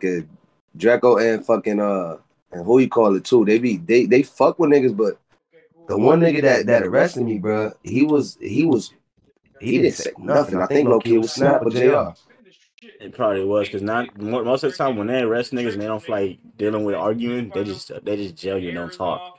fucking Draco and fucking uh and who you call it too. They be they they fuck with niggas, but the one nigga that that arrested me, bro, he was he was he didn't say nothing. I think low key was Snap or Jr. It probably was because not most of the time when they arrest niggas and they don't feel like dealing with arguing, they just they just jail you and don't talk.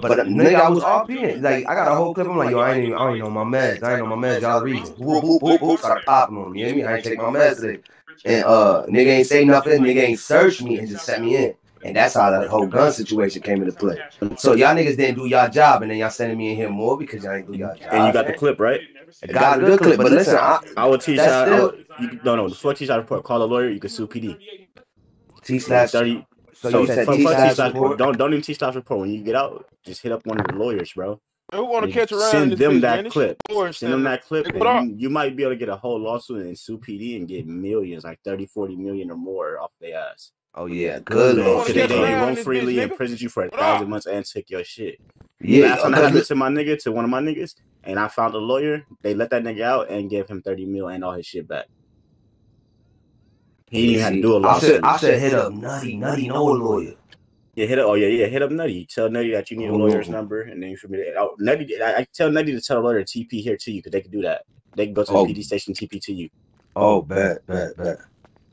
But uh, nigga, I was RPing. Like I got a whole clip. I'm like, yo, I ain't even, I ain't know my meds. I ain't know my meds. Y'all reason. Whoop whoop whoop whoop. Started popping on me. You know what I mean? I ain't take my meds today. And uh, nigga ain't say nothing. Nigga ain't search me and just set me in. And that's how that whole gun situation came into play. So y'all niggas didn't do y'all job, and then y'all sending me in here more because y'all ain't do y'all job. And you got the clip right. I got a good clip, but listen, I, I would teach y'all. I still- would- you, no, no. Before teach y'all report, call a lawyer. You can sue PD. T slash thirty. So So, you said T slash report. Don't don't even T slash report. When you get out, just hit up one of the lawyers, bro. Who want to catch around? Send them that clip. Send them that clip. And you, you might be able to get a whole lawsuit and sue PD and get millions, like 30, 40 million or more off their ass. Oh yeah, good Because lord. they, they, they around freely bitch, and nigga. you for a thousand months and took your shit. Yeah, Last time that okay, happened to my nigga, to one of my niggas, and I found a lawyer, they let that nigga out and gave him 30 mil and all his shit back. He didn't even have to do a I lawsuit. should I should hit up Nutty. Nutty know a lawyer. Yeah, hit up. Oh yeah, yeah. Hit up Nutty. Tell Nutty that you need a Oh. lawyer's number, and then you for me. To, oh, Nutty, I, I tell Nutty to tell a lawyer to TP here to you because they can do that. They can go to the Oh. PD station TP to you. Oh, bet, bet, bet.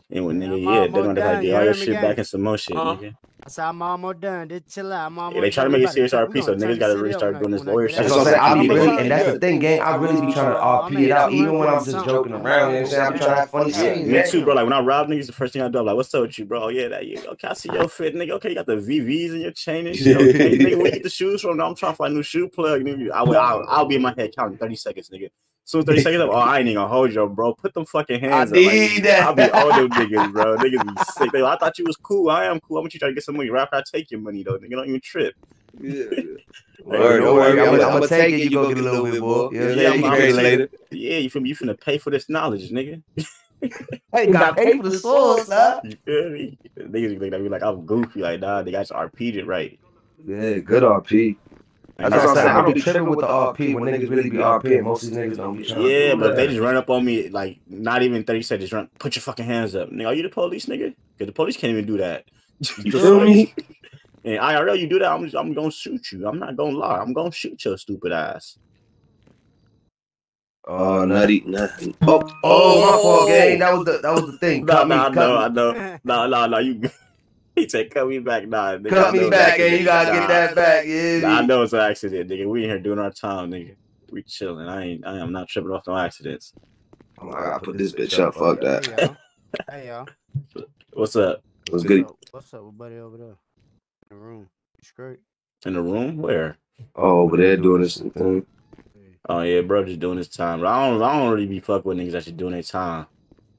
And when nigga, yeah, they're gonna have to get all your shit gang? back and some more shit, Uh-huh. nigga. I said I'm almost done. Just chill out. I'm almost Yeah, they try to make We it serious we RP, gonna so niggas gotta really start doing this lawyer shit. That's what I'm saying. I be I'm really, and that's the thing, gang. I really be trying to RP it out, even when I'm just joking around. You know what I'm saying? I be trying to have funny Yeah, scenes. me too, bro. Like when I rob niggas, the first thing I do, I'm like, "What's up with you, bro? Yeah, that you okay? I see your fit, nigga. Okay, you got the VVs in your chain and shit. Okay, nigga, where you get the shoes from? No, I'm trying to find a new shoe plug. Nigga, I will, I'll, I'll be in my head counting 30 seconds, nigga. Soon as 30 seconds up, oh, I ain't even gonna hold you, bro. Put them fucking hands up. need Like, that. I'll be on them niggas, bro. Niggas be sick. They, I thought you was cool. I am cool. I want you to try to get some money. Right after I take your money, though. Nigga, don't even trip. Word, don't worry. I'm gonna take it. You go get a little bit more. You know what Yeah, I'm I'm- I'm saying? saying- Yeah, you feel me? You finna pay for this knowledge, nigga. Hey, got paid for the sauce, huh? You feel me? Niggas be like I'm goofy, like nah, they got RP'd it right. Yeah, good RP. Like, That's what I'm saying. I I- be tripping with the RP when niggas really be RP. Most of these niggas don't be trying Yeah, do but that. they just run up on me like not even 30 seconds. Run, put your fucking hands up. Nigga, are you the police, nigga? Because the police can't even do that. You feel me? And IRL, you do that, I'm I'm gonna shoot you. I'm not gonna lie. I'm gonna shoot your stupid ass. Oh, nutty, nutty. Oh, oh, my fault, gang. Oh! That was the that was the thing. No, Cut no, me, I know. I know. No, no, no. You he said cut me back. Nah, nigga, Cut me back, and. You gotta accident. get that back. Yeah. Nah, I know it's an accident, nigga. We in here doing our time, nigga. We chilling. I ain't. I am not tripping off no accidents. Oh, I gotta put this bitch up. Fuck Hey that. y'all. Hey y'all. What's up What's good? What's up with buddy over there in the room? You straight? in the room? Where? Oh, over there doing this thing. Oh yeah, bro, just doing his time. Bro, I don't. I don't really be fucking with niggas that just doing their time.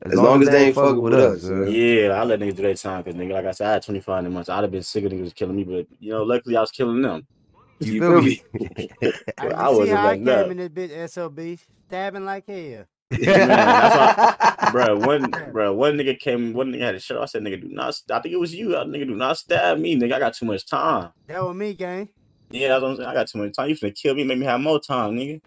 As long as they ain't fucking with us. uh, Yeah, I let niggas do their time because nigga, like I said, I had 25 in the months. I'd have been sick of niggas killing me, but you know, luckily I was killing them. You feel me? Hey, Well, I wasn't how I letting came up. in this bitch SOB stabbing like hell. Man, that's bro, one bro, one nigga came, one nigga had a shirt. I said, nigga, do not. I think it was you. I nigga, do not stab me, nigga. I got too much time. That was me, gang. Yeah, that's what I'm saying. I got too much time. You finna kill me, make me have more time, nigga.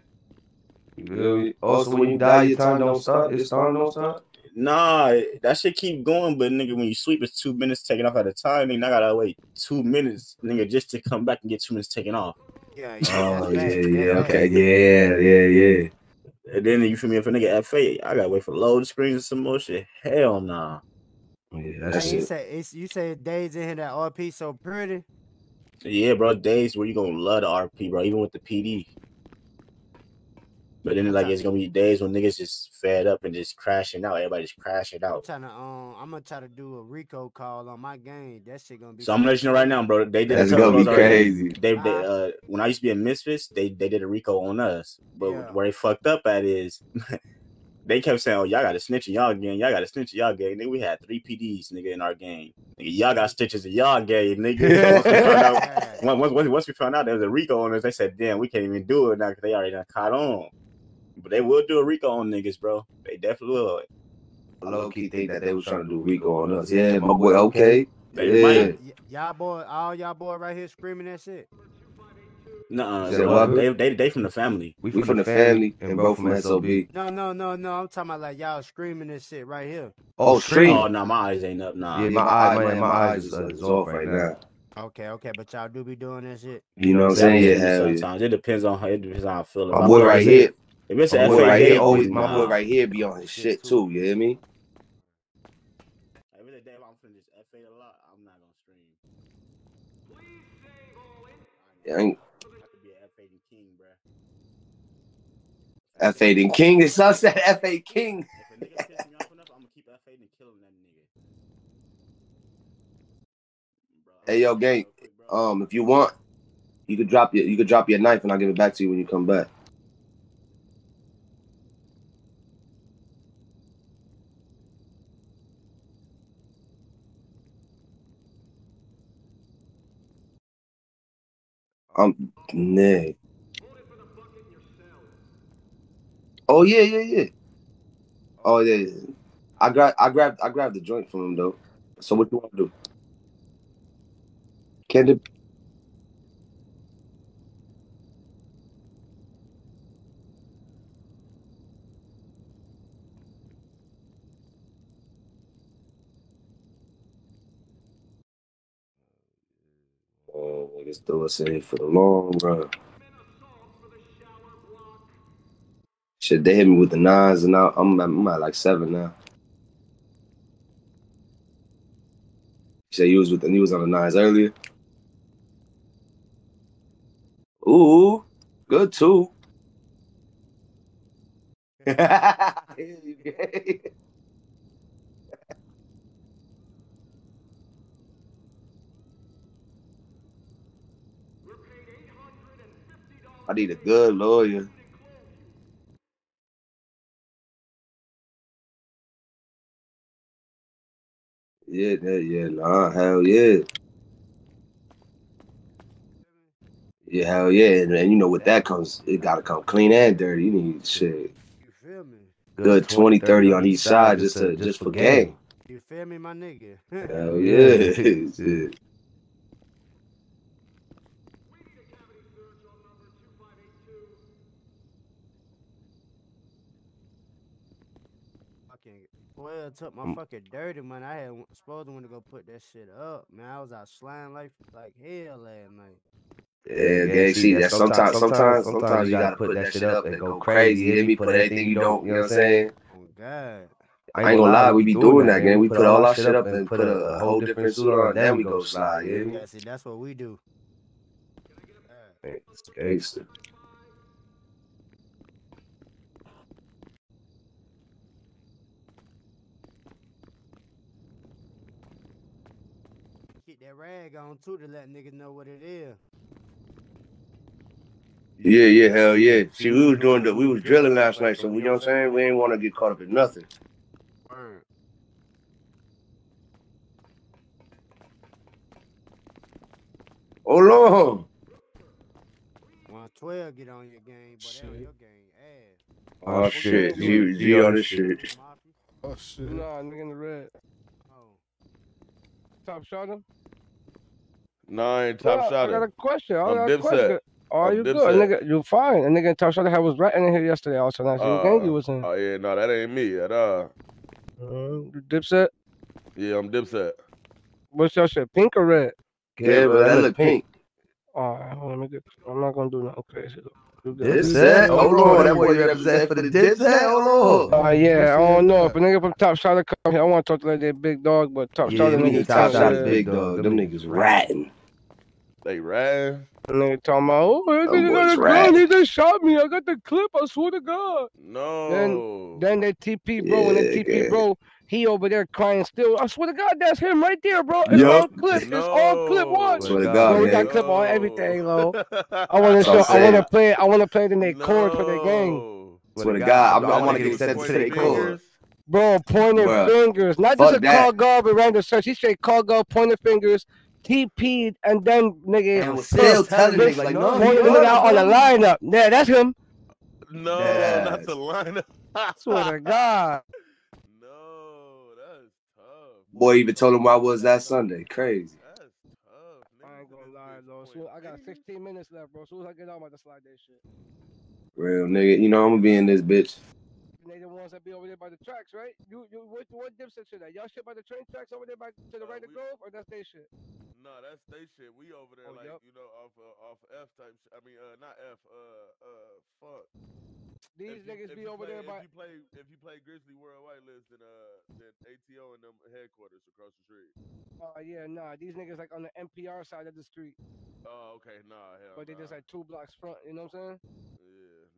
You feel me? Also, when you die, your time don't start. Your time don't start. Nah, that shit keep going, but nigga, when you sweep, it's two minutes taken off at a time. Nigga, I gotta wait two minutes, nigga, just to come back and get two minutes taken off. Yeah, Oh that's yeah, facts. yeah, That's okay, yeah, yeah, yeah. And then you feel me? If a nigga FA, I gotta wait for load screens and some more shit. Hell nah. Yeah, that's Hey, you it. say it's, you say days in here that RP so pretty. Yeah, bro, days where you gonna love the RP, bro, even with the PD. But then like it's gonna be days when niggas just fed up and just crashing out. Everybody just crashing I'm out. trying to um, I'm gonna try to do a RICO call on my game. That shit gonna be. So I'm gonna let you know right now, bro. They did That's a couple gonna of be those already. crazy. They, they uh when I used to be in Misfits, they they did a RICO on us. But Yeah. where they fucked up at is they kept saying, "Oh, y'all got a snitch in y'all gang. Y'all got a snitch in y'all gang." Nigga, we had three PDs, nigga, in our gang. Nigga, y'all got stitches in y'all gang, nigga. once, we found out, once, once, once we found out there was a RICO on us, they said, "Damn, we can't even do it now because they already done caught on." But they will do a RICO on niggas, bro. They definitely will. I Low key think that they was trying to do RICO on us. Yeah, my boy. Okay. They Yeah. might. Y- y'all boy, all y'all boy right here screaming that shit. Nuh-uh. Said well, they, they they from the family. We We from the family and bro from SOB. No, no, no, no. I'm talking about like y'all screaming this shit right here. Oh, stream. Oh no, my eyes ain't up. Nah. Yeah, my, my eye, eye- my, my my eyes eyes is, is, uh, is off right now. Okay, okay, but y'all do be doing that shit. You know what I'm saying? Yeah, hell yeah. Sometimes it depends on how it depends on how I feel. My boy right here, If it's my an boy FA right here, always, my boy right here be on his shit too. You hear me? Every day I'm finna just FA a lot, I'm not gonna stream. Yeah, I ain't I could be an FA king, bruh. F8 and King. It's sunset F8 King. If a nigga piss me off enough, I'm gonna keep FA and killing that nigga. Bro, Hey, yo, gang, real quick, bro. Um, if you want, you could drop your you could drop your knife and I'll give it back to you when you come back. Um, nah. Oh yeah, yeah, yeah. Oh yeah. yeah. I grab I grabbed I grabbed the joint from him though. So what you want to do? Can the Oh, niggas throw us in for the long run. Shit, they hit me with the nines, and now I'm, I'm at like seven now. Said you was with the you was on the nines earlier. Ooh, good too. I need a good lawyer. Yeah, yeah, yeah, nah, hell yeah. Yeah, hell yeah. And, and you know what that comes, it gotta come clean and dirty. You need shit. You feel me? Good 20, 30 on each side just to just for game. You feel me, my nigga? Hell yeah. Shit. fucking well took my Mm. fucking dirty money. I had supposed to want to go put that shit up. Man, I was out sliding like like hell last night. Yeah, gang, see that sometimes, sometimes, sometimes you gotta put that shit up and go crazy. You hear me? Put anything you don't, you know what I'm saying? Oh God. I ain't gonna lie, we be doing that, gang. We put all our shit up and put a, a whole different suit on, then we go slide, you? Yeah, see, that's what we do. Yeah. It's gangster. Keep that rag on too to let niggas know what it is. Yeah, yeah, hell yeah. See, we was doing the, we was drilling last night, so we, you know what I'm saying? We ain't want to get caught up in nothing. Word. Hold on. 112 get on your game, but that your game ass. Oh, oh shit, G, G on this shit. Oh shit. Nah, nigga in the red. Oh. Top shot him. Nah, I ain't top Nah, shot. I got a question. I I'm got a Dipset. question. Oh, I'm you good? Dipset. Nigga, you fine. A nigga in top shot had was ratting in here yesterday. Also, that's uh, gang you was in. Oh yeah, no, that ain't me at all. Uh, you Dipset. Yeah, I'm Dipset. What's your shit? Pink or red? Yeah, but that look pink. All right, hold on, let me get. I'm not gonna do nothing crazy. though. You good. Dipset? Hold on, that boy represent for the Dipset? Hold on. Uh, yeah, I don't know if a nigga from Top Shot to come here. I want to talk to like that big dog, but Top Yeah, Shot we nigga Top Top shot Shot is is big big dog. dog. Them niggas ratting. They riding. Nigga talking about, oh, that Them nigga got a gun. rap. He just shot me. I got the clip. I swear to God. No. Then they TP, bro. and then TP, yeah. bro, he over there crying still. I swear to God, that's him right there, bro. It's Yup. all clip. It's all clip. Watch. Swear to God, God, Bro, we man. got clip on everything, Lo. I want to show. I'm want to play. I want to play it in their chord for the gang, Swear to God, I'm- I wanna get accepted to the code. bro. Pointing Bruh. fingers, not just a that. call guard but random search. He straight call guard, pointing fingers, TP'd and then nigga and was still telling me like, no, pointed it out on the lineup. Yeah, that's him. No, yes. not the lineup. I swear to God. No, that is tough. Boy, even told him I was that Sunday. Crazy. I ain't gonna lie, though. I got 16 minutes left, bro. As soon as I get out, I'm about to slide that shit. Real nigga, you know I'm gonna be in this bitch and they the ones that be over there by the tracks, right? You you what what dipset shit that y'all shit by the train tracks over there by to the uh, right of Grove, or that's they shit. No, that's they shit. We over there oh, like yep. you know off uh, off F type. shit. I mean, uh, not F. Uh, uh, fuck. These niggas be over play, there. If you play, if you play Grizzly Worldwide list, then uh, then ATO and them headquarters across the street. Oh uh, yeah, nah. These niggas like on the NPR side of the street. Oh okay, nah. Hell but nah. they just like two blocks front. You know what I'm saying?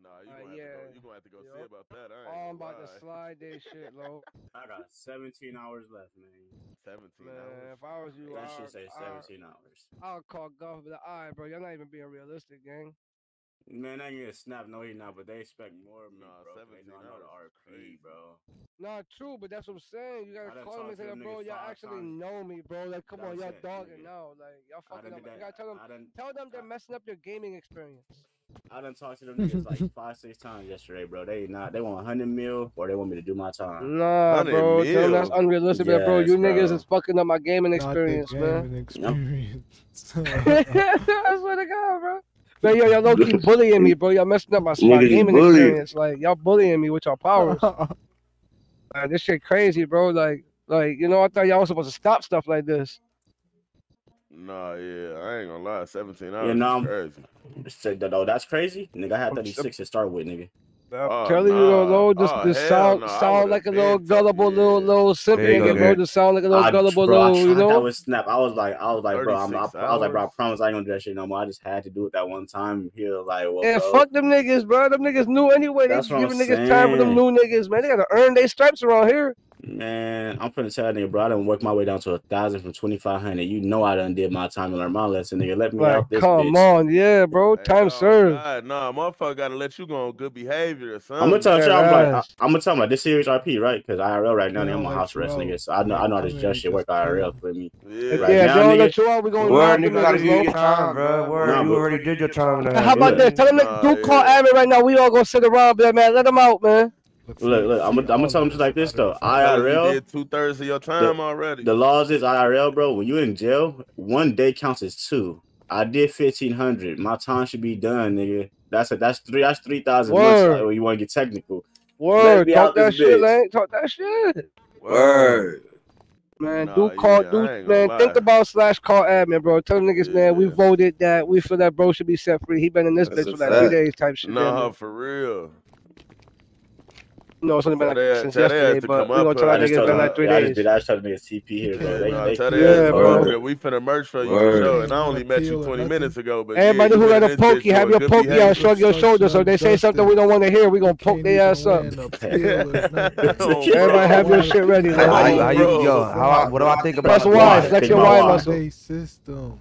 Nah, you uh, gonna, uh, yeah. go, you gonna have to go yeah. see about that. All right, oh, I'm about lie. to slide this shit, low. I got 17 hours left, man. 17 man, hours. If I was you, that should say 17 hours. I'll call golf with the eye, bro. Y'all not even being realistic, gang. Man, I ain't gonna snap no heat not. but they expect more of me, nah, bro. 17 hours, I know crazy. bro. Not true, but that's what I'm saying. You gotta call them and say, them bro, y'all actually times. know me, bro. Like, come that's on, y'all dogging now. Like, y'all fucking up. You gotta tell them, tell them they're messing up your gaming experience. I done talked to them niggas like five, six times yesterday, bro. They not. They want hundred mil, or they want me to do my time. Nah, bro. Damn, that's unrealistic, yes, bro. You bro. niggas is fucking up my gaming experience, gaming man. Experience. Nope. I swear to God, bro. Man, yo, y'all low key bullying me, bro. Y'all messing up my, my gaming experience. Like y'all bullying me with your powers. power. this shit crazy, bro. Like, like you know, I thought y'all was supposed to stop stuff like this. Nah, yeah, I ain't gonna lie. 17 hours. Yeah, no, I'm, crazy. Said that, that's crazy. Nigga, I had 36 to start with, nigga. Oh, Kelly, nah. you don't just, oh, just sound, nah. sound like a little gullible yeah. little little sip bro. Just sound like a little I, gullible bro, little, you know. That was snap. I was like, I was like, bro, I'm, I, I, was like, bro, I promise I ain't gonna do that shit no more. I just had to do it that one time. Here, like, well, yeah, bro. fuck them niggas, bro. Them niggas new anyway. That's they what giving I'm niggas saying. time with them new niggas, man. They gotta earn their stripes around here. Man, I'm finna tell that nigga, bro. I done work my way down to a thousand from twenty five hundred. You know I done did my time and learned my lesson, nigga. Let me like, out this Come bitch. on, yeah, bro. Time served. Nah, motherfucker, gotta let you go on good behavior or something. I'm gonna tell you, I'm, like, I, am gonna tell my this series RP, right? Because IRL right now, nigga. I'm on house arrest, nigga. So I know, I know how this just shit work IRL for me. Yeah, right yeah now, don't nigga, let you out. We gonna Word, nigga, gotta do your time, bro. Word, nah, you already did your time. Now. How about yeah. this? Tell them, nah, do call Aaron right now. We all gonna sit around, man. Let them out, man. Look, look, I'm gonna tell them just like this though. IRL, two thirds of your time the, already. The laws is IRL, bro. When you in jail, one day counts as two. I did fifteen hundred. My time should be done, nigga. That's a, that's three. That's three thousand. Word. Like, you want to get technical? Word. Talk that shit, man. Talk that shit. Word. Man, nah, do call, yeah, do man. Lie. Think about slash call admin, bro. Tell niggas, yeah. man, we voted that we feel that bro should be set free. He been in this That's bitch for like three days, type shit. Nah, man. for real. No, something it's only been like that, since yesterday, but we're gonna tell our niggas been like three days. I just, did, I tried to make a CP here, bro. Yeah, bro. We finna merch for you for sure, and I only met you 20 minutes ago. But everybody who got a pokey, have your pokey out, shrug your shoulders. So if they say something we don't want to hear, we gonna poke their ass up. Everybody have your shit ready. How you, yo, what do I think about? That's wise. That's your wise, Lester. System.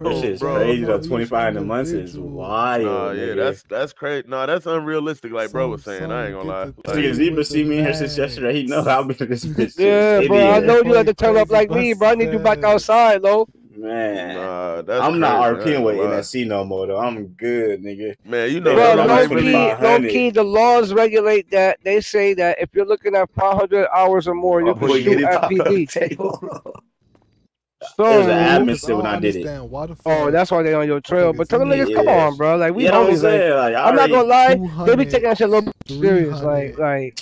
This shit's bro, crazy though. Twenty five in a month is wild. Nah, yeah, that's that's crazy. No, nah, that's unrealistic. Like bro was saying, I ain't gonna lie. Like, Niggas, see me here since yesterday. He know how been this bitch. yeah, bro, idiot. I know you had to turn up like me, bro. I need you back outside, though. Man, nah, I'm not crazy, RPing with NSC no more though. I'm good, nigga. Man, you know, well, low key, low key, the laws regulate that. They say that if you're looking at 500 hours or more, you oh, can shoot at PD. So, it was an atmosphere when I, did it. Oh, that's why they on your trail. But tell the niggas, come on, bro. Like we yeah, always, like, like, I'm not gonna lie, they be taking that shit a little serious. Like, like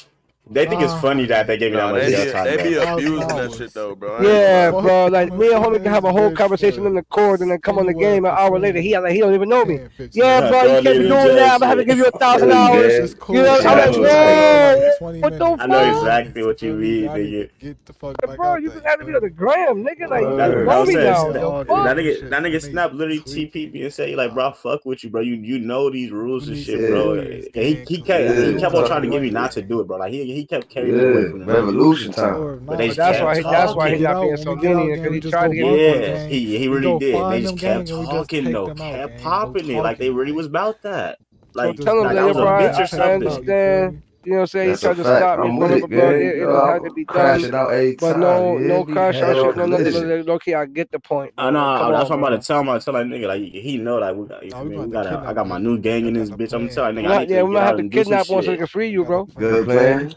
they think it's funny that they gave you that much. They, they be abusing that shit though, bro. Yeah, bro. Like me and homie can have a whole conversation in the court and then come on the game an hour later. He like he don't even know me. Yeah, bro. You can't be doing that. I'm gonna have to give you a thousand dollars. You know, I'm like, what the fuck? I know exactly what you mean, nigga. Get the fuck back Bro, you just had to be on the gram, nigga. Like, know me now. That nigga, that nigga snap literally TP me and say like, bro, fuck with you, bro. You you know these rules and shit, bro. He he kept he kept on trying to get me not to do it, bro. Like he he kept carrying yeah, away from Revolution time. But they that's why he, that's why he's not being so lenient because he tried to get yeah, he he really did. They just kept talking though, kept popping it like they really was about that. Like, tell them that, was a bitch or something. You know what I'm saying? That's he tried to fact. stop me from it, just had to be done. But no, no crash out shit, no nothing. Okay, I get the point. I know. Come that's on, what I'm about to tell my tell my nigga. Like he know, like we got, no, we, we got a, I got my new gang in this bitch. I'm telling nigga. Yeah, we might have to kidnap one so we can free you, bro. Good plan.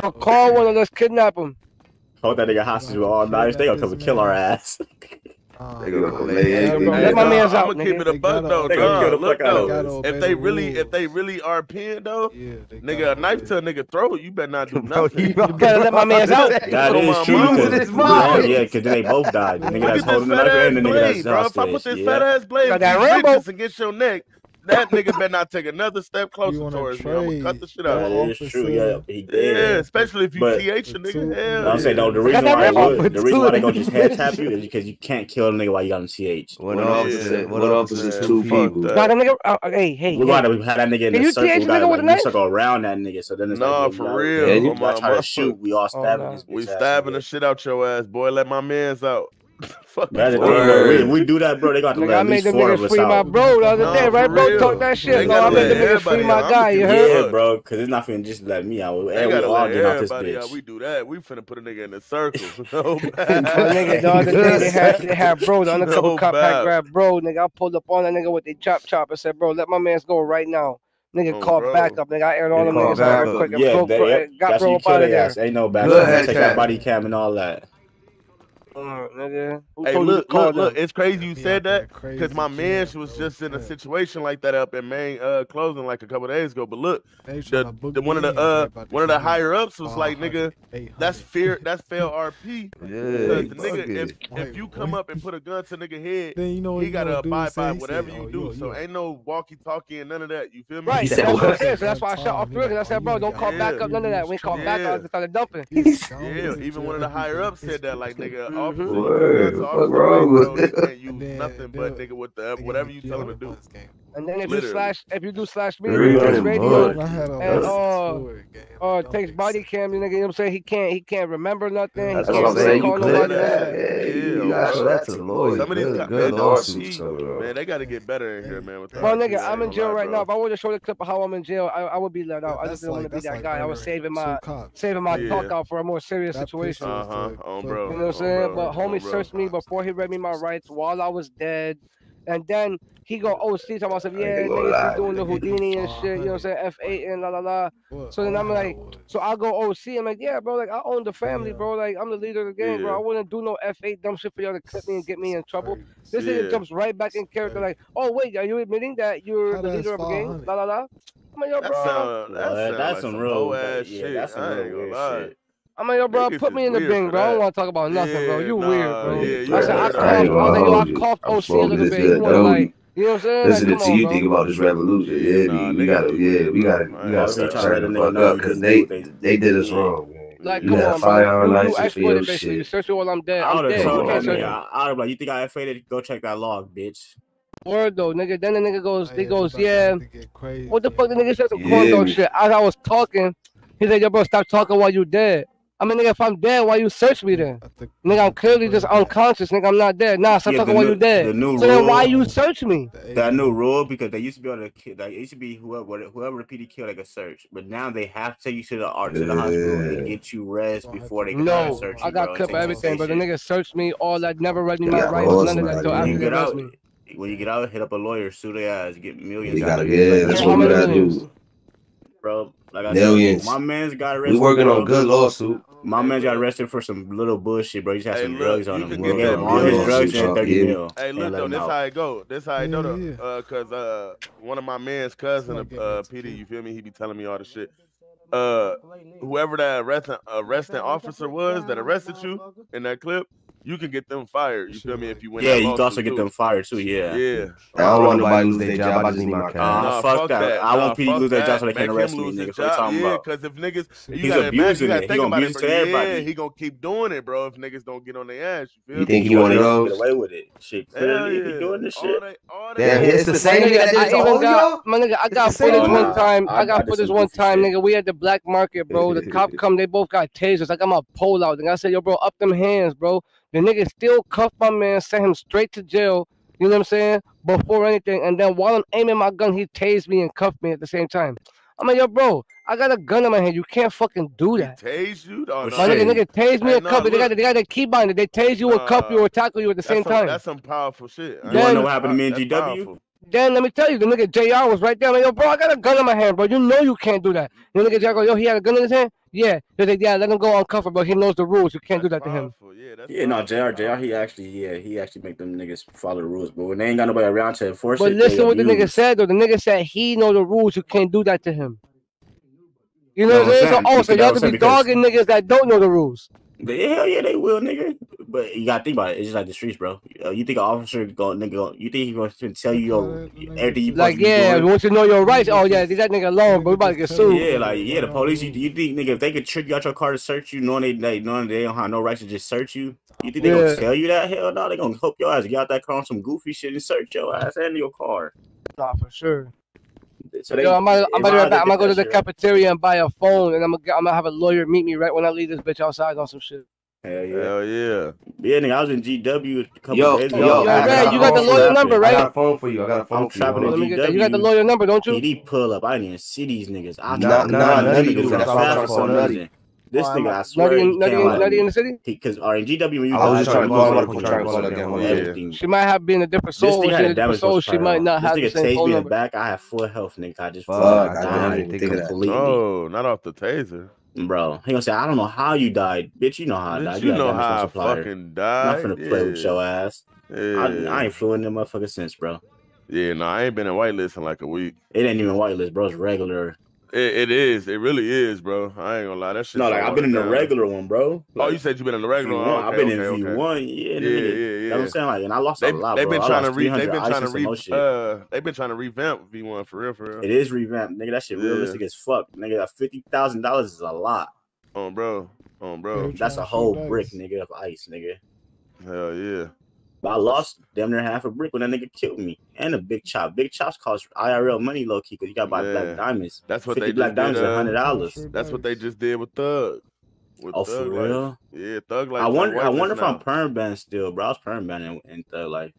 Call one and let's kidnap him. Hold that nigga hostage all night. They gonna come and kill our ass. Um, they gonna leg. Let my no, out. I'm gonna keep it a buck though. They no, look though, if they really, if they really are pinned though, yeah, nigga, a knife to a nigga throat, you better not do nothing. Bro, you better let my man out. That is true. Yeah, because they both died. The nigga that's holding the knife and the nigga that's If I put this fat ass blade, that Rambo, and get your neck that nigga better not take another step closer towards me. I'm gonna cut the shit out. That is true. Yeah, he did. Yeah, especially if you but, TH a nigga. Yeah. No, I'm saying no. The reason why would, the reason why they gonna just head tap you is because you can't kill a nigga while you got him TH. What, what is What, what else is two people? No, that nigga. Oh, hey, hey. We gotta have that nigga in the circle. We gotta like, circle around that nigga. So then it's no, like, for real. Yeah, oh you gotta try to shoot. We all stabbing. We stabbing the shit out your ass, boy. Let my man's out. Fuck that is, we, we do that, bro. They got to like, let I made them niggas free out. my bro the other no, day, right, bro? Talk that shit, bro. I made them niggas free my guy. You heard? Yeah, bro. Because it's not finna just let me out. We all get out this bitch. Out. We do that. We finna put a nigga in a circle. no nigga, the other day they had they had bro the undercover no cop had grabbed bro. Nigga, I pulled up on that nigga with the chop chop and said, bro, let my man's go right now. Nigga oh, called backup. Nigga, I aired all the niggas out quick. Yeah, got bro up out of there. Ain't no backup. Take that body cam and all that. Uh, hey, look, look, look, it's crazy you said that because my man she was just in a situation like that up in Maine, uh, closing like a couple days ago. But look, the, the one of the uh one of the higher ups was like, nigga, that's fear, that's fail RP. Yeah, nigga, if, if you come up and put a gun to nigga head, then you know he gotta abide by whatever you do. So ain't no walkie talkie and none of that. You feel me? Right. That's what. That's why I shut off real. I said, bro, don't call back up. None of that. We call back. I was just dumping. Yeah, even one of the higher ups said that, like, nigga officer. Mm-hmm. Word, what's wrong with bro. Can't use then, nothing but nigga with the whatever you tell him to do. And then if Literally. you slash if you do slash me, it's radio and uh, uh takes body cam, you nigga, you know what I'm saying? He can't he can't remember nothing. That's he what I'm saying. You. Yeah. That's, a lawyer. Man. They got to get better in here, man. Well, nigga, I'm in jail right now. If I were to show the clip of how I'm in jail, I, I would be let out. I just didn't want to be that guy. I was saving my saving my talk out for a more serious situation. Uh huh. Oh, bro. You know what I'm saying? But homie searched me before he read me my rights while I was dead. And then he go oh, OC talking about some, yeah, niggas doing the Houdini and shit, you know what I'm saying? F8 and la la la. What? So then I'm like, so I go oh, OC. I'm like, yeah, bro, like I own the family, yeah. bro. Like I'm the leader of the game, yeah. bro. I wouldn't do no F8 dumb shit for y'all to clip me and get me in trouble. This yeah. nigga jumps right back in character, like, oh, wait, are you admitting that you're the leader of the game? La la la. I'm like, yo, bro. That sound, that, that's like some real ass shit. That's some real shit. I'm like, yo, bro, put me in the bin, bro. I don't want to talk about nothing, yeah, bro. You nah, weird, bro. Yeah, you I said, I coughed, I, I coughed OC a little bit. You like, you know what I'm saying? Listening like, to on, you bro. think about this revolution. Yeah, nah, we, we gotta, yeah, we gotta, we gotta start turning the fuck up because they, they did us wrong. Like, you come on, fire bro. You, you exploited basically. You search it while I'm dead. I'm dead. You. I don't know. You think I afraid Go check that log, bitch. Word though, nigga. Then the nigga goes, he goes, yeah. What the fuck, the nigga said some corn dog shit. As I was talking, he said, yo, bro, stop talking while you dead. I mean, nigga, if I'm dead, why you search me then? Think, nigga, I'm clearly just unconscious. Nigga, I'm not dead. Nah, stop yeah, talking new, while you dead. The new so rule, then why you search me? That new rule, because they used to be able to, like, it used to be whoever whoever repeated kill, like a search. But now they have to take you to the, to the yeah. hospital and get you rest before they can no, search you. I got clip for everything, but the nigga searched me all that, never read me my yeah, rights, none of that. So after they arrest me. When you get out, hit up a lawyer, sue the ass, get millions. You gotta, yeah, that's what we gotta do. Bro, like I millions. Said, my man's got arrested. We working on good lawsuit. My hey, man got arrested for some little bullshit, bro. He just had hey, some look, drugs on him. Bro. Get his drugs and 30 yeah. mil. Hey, look, though, this out. how it go. This how it yeah, uh, go, yeah. Because uh, one of my man's cousin, uh, PD, you feel me? He be telling me all the shit. Uh, whoever that arresting, arresting officer was that arrested you in that clip, you can get them fired. You feel me? If you win, yeah, you can also get too. them fired too. Yeah, yeah. I don't, I don't want nobody lose their job. I just need my cash. Ah, nah, fuck, fuck that. that. I nah, want people lose their job so they can't arrest me. Nigga, talking yeah, because if niggas, he's abusing man, it. He gonna abuse to everybody. Yeah, he gonna keep doing it, bro. If niggas don't get on their ass, you feel? You think he wanna? Get away with it? Shit, clearly he doing this shit. Yeah, it's the same nigga that did it. My nigga, I got footage one time. I got footage one time, nigga. We had the black market, bro. The cop come, they both got tasers. I got my pole out, and I said, yo, bro, up them hands, bro. The nigga still cuffed my man, sent him straight to jail. You know what I'm saying? Before anything, and then while I'm aiming my gun, he tased me and cuffed me at the same time. I'm like, yo, bro, I got a gun in my hand. You can't fucking do He that. tased you? Oh, no. My nigga, nigga tased me Hey, and nah, cuffed me. They got, they got the key binder. They tase you or cuff you or tackle you at the same some, time. That's some powerful shit. I You wanna know what happened to me in GW? powerful. Then let me tell you, the nigga JR was right there. I'm like, yo, bro, I got a gun in my hand, bro. You know you can't do that. The nigga JR go, yo, he had a gun in his hand. Yeah, they're like, yeah, let him go uncover, but he knows the rules. You can't do that That's to him. powerful. Yeah, that's Yeah, no. Jr. Jr. He actually, yeah, he actually make them niggas follow the rules. But when they ain't got nobody around to enforce it, But it, listen they what the nigga said though. The nigga said he know the rules. You can't do that to him. You know No, what I'm saying? So, oh, so you have that's to be I'm dogging niggas that don't know the rules. But hell yeah, they will, nigga. But you gotta think about it. It's just like the streets, bro. Uh, you think an officer go, nigga, go, you think he going to tell you your everything you Like, supposed to be yeah, doing? once you know your rights, oh yeah, leave that nigga alone, but We about to get sued. Yeah, like yeah, the police. You, you think nigga if they could trick you out your car to search you, knowing they, they knowing they don't have no rights to just search you, you think they Yeah. gonna tell you that? Hell no, they gonna help your ass get out that car on some goofy shit and search your ass and your car. Nah, for sure. So they, Yo, I'm gonna, I'm gonna, I'm gonna go to the cafeteria and buy a phone, and I'm gonna, I'm gonna have a lawyer meet me right when I leave this bitch outside on some shit. Hell yeah, Hell yeah. yeah, nigga. I was in GW a couple Yo, days yo, ago. Yo, I Red, you got the phone lawyer for number, I got a phone for you. I got a phone I'm for you. trapping Hold Let me get that. You got the GW. lawyer number, don't you? PD pull up. I didn't even see these niggas. I Nah, dropped nah, none of nutty them dude, niggas that's I'm fast talking for nutty. This Oh, nigga, I'm I swear, Nutty, he in, nutty, can't in, lie. nutty in the city. Because or in GW when you I was just trying to you call lose him all up, the I'm trying to call him again. Hold and on. Yeah. everything. She might have been a different This soul. nigga had a a different soul, boost she might not This have the nigga same tased phone me in the back. I had full health, nigga. I just Fuck, I didn't even think of that. completely. Oh, not off the taser. Bro, he gonna say, I don't know how you died. Bitch, you know how I Bitch, died. you got know how I multiplier. fucking I'm not died. finna play with your ass. I, Yeah. I ain't flew in them motherfucker since, bro. Yeah, no, I ain't been in whitelist in like a week. It ain't even whitelist, bro. It's regular. It, it is. It really is, bro. I ain't gonna lie. That shit. No, like I've been in the regular one, bro. Oh, you said you've been in the regular V1. one? I've Okay, been in okay, V okay. one. Yeah, Yeah, nigga. yeah, That's what. I'm saying. Like, and I lost They a lot, they've bro. been trying to lost re. They've been trying to and re. Uh, they've been trying to revamp V one for real, for real. It is revamped, nigga. That shit Yeah. realistic as fuck, nigga. That fifty thousand dollars is a lot. On bro, on bro. That's a whole brick, nigga, of ice, nigga. Hell yeah. But I lost damn near half a brick when that nigga killed me. And a big chop. Big chops cost IRL money low key because you gotta buy Yeah. black diamonds. That's what 50 they black diamonds is Uh, hundred dollars. that's what they just did with Thug. With Oh, for Thug Life. real? Yeah, Thug Life. I wonder. I wonder if I'm perm banned still, bro. I was perm banned in, in Thug Life.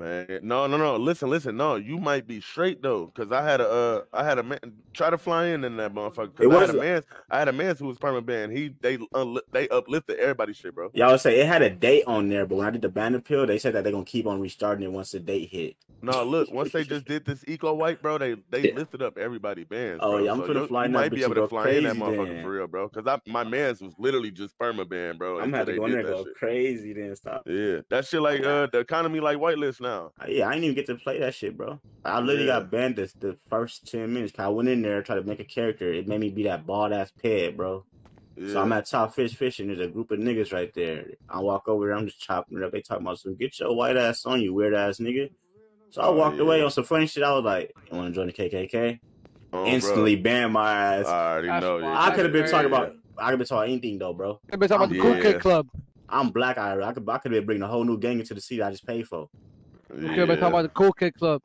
Man, no, no, no. Listen, listen. No, you might be straight though, because I had a, uh, I had a man try to fly in in that motherfucker. It Cause I had was- a man, I had a man who was permanent banned. He, they, unli- they uplifted everybody's shit, bro. Y'all say it had a date on there, but when I did the ban appeal, they said that they're gonna keep on restarting it once the date hit. No, look, once they just did this eco white, bro, they they Yeah. lifted up everybody bans. Oh, bro. yeah, I'm so you- fly You in might be able to fly in that motherfucker then. for real, bro. Because I my man's was literally just perma banned, bro. I'm gonna have to go in there go that crazy then stop. Yeah, that shit like uh the economy like whitelist now. Yeah, I didn't even get to play that shit, bro. I literally Yeah. got banned this the first ten minutes. 'cause I went in there tried to make a character. It made me be that bald ass pet, bro. Yeah. So I'm at Top Fish Fishing. There's a group of niggas right there. I walk over there. I'm just chopping it up. They talking about some get your white ass on you weird ass nigga. So I Oh, walked away on some funny shit. I was like, "You want to join the KKK?" Oh, bro. Instantly banned my ass. I already That's know. wild. Yeah, I could have been talking yeah. about. I could have been talking anything though, bro. They been talking about the Cool Yeah. Kid Club. I'm black. I I could I could have been bringing a whole new gang into the city. I just paid for. They been talking about the Cool Kid Club.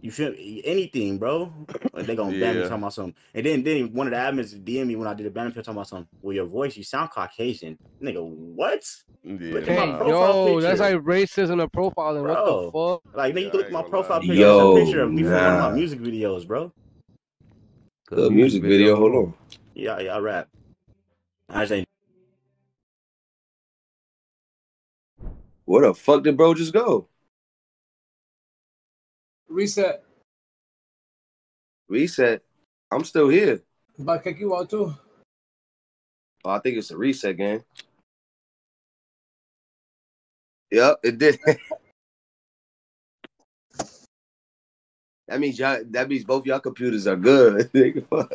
You feel anything, bro? Like, They gonna ban me talking about something. And then then one of the admins DM me when I did the ban appeal talking about something. Well, your voice, you sound Caucasian, nigga. What? Yeah, Look at my Hey, nah. profile yo, that's like racism and profiling. What the fuck? Like nigga, you can look at my I ain't gonna profile picture. Yo, It's a picture of me from one of my music videos, bro. Good music video. Hold on. Yeah, yeah, I rap. I just ain't. Where the fuck did bro just go? Reset. Reset. I'm still here. But kick you out too. Oh, I think it's a reset game. Yep, it did. that means y'all. That means both y'all computers are good.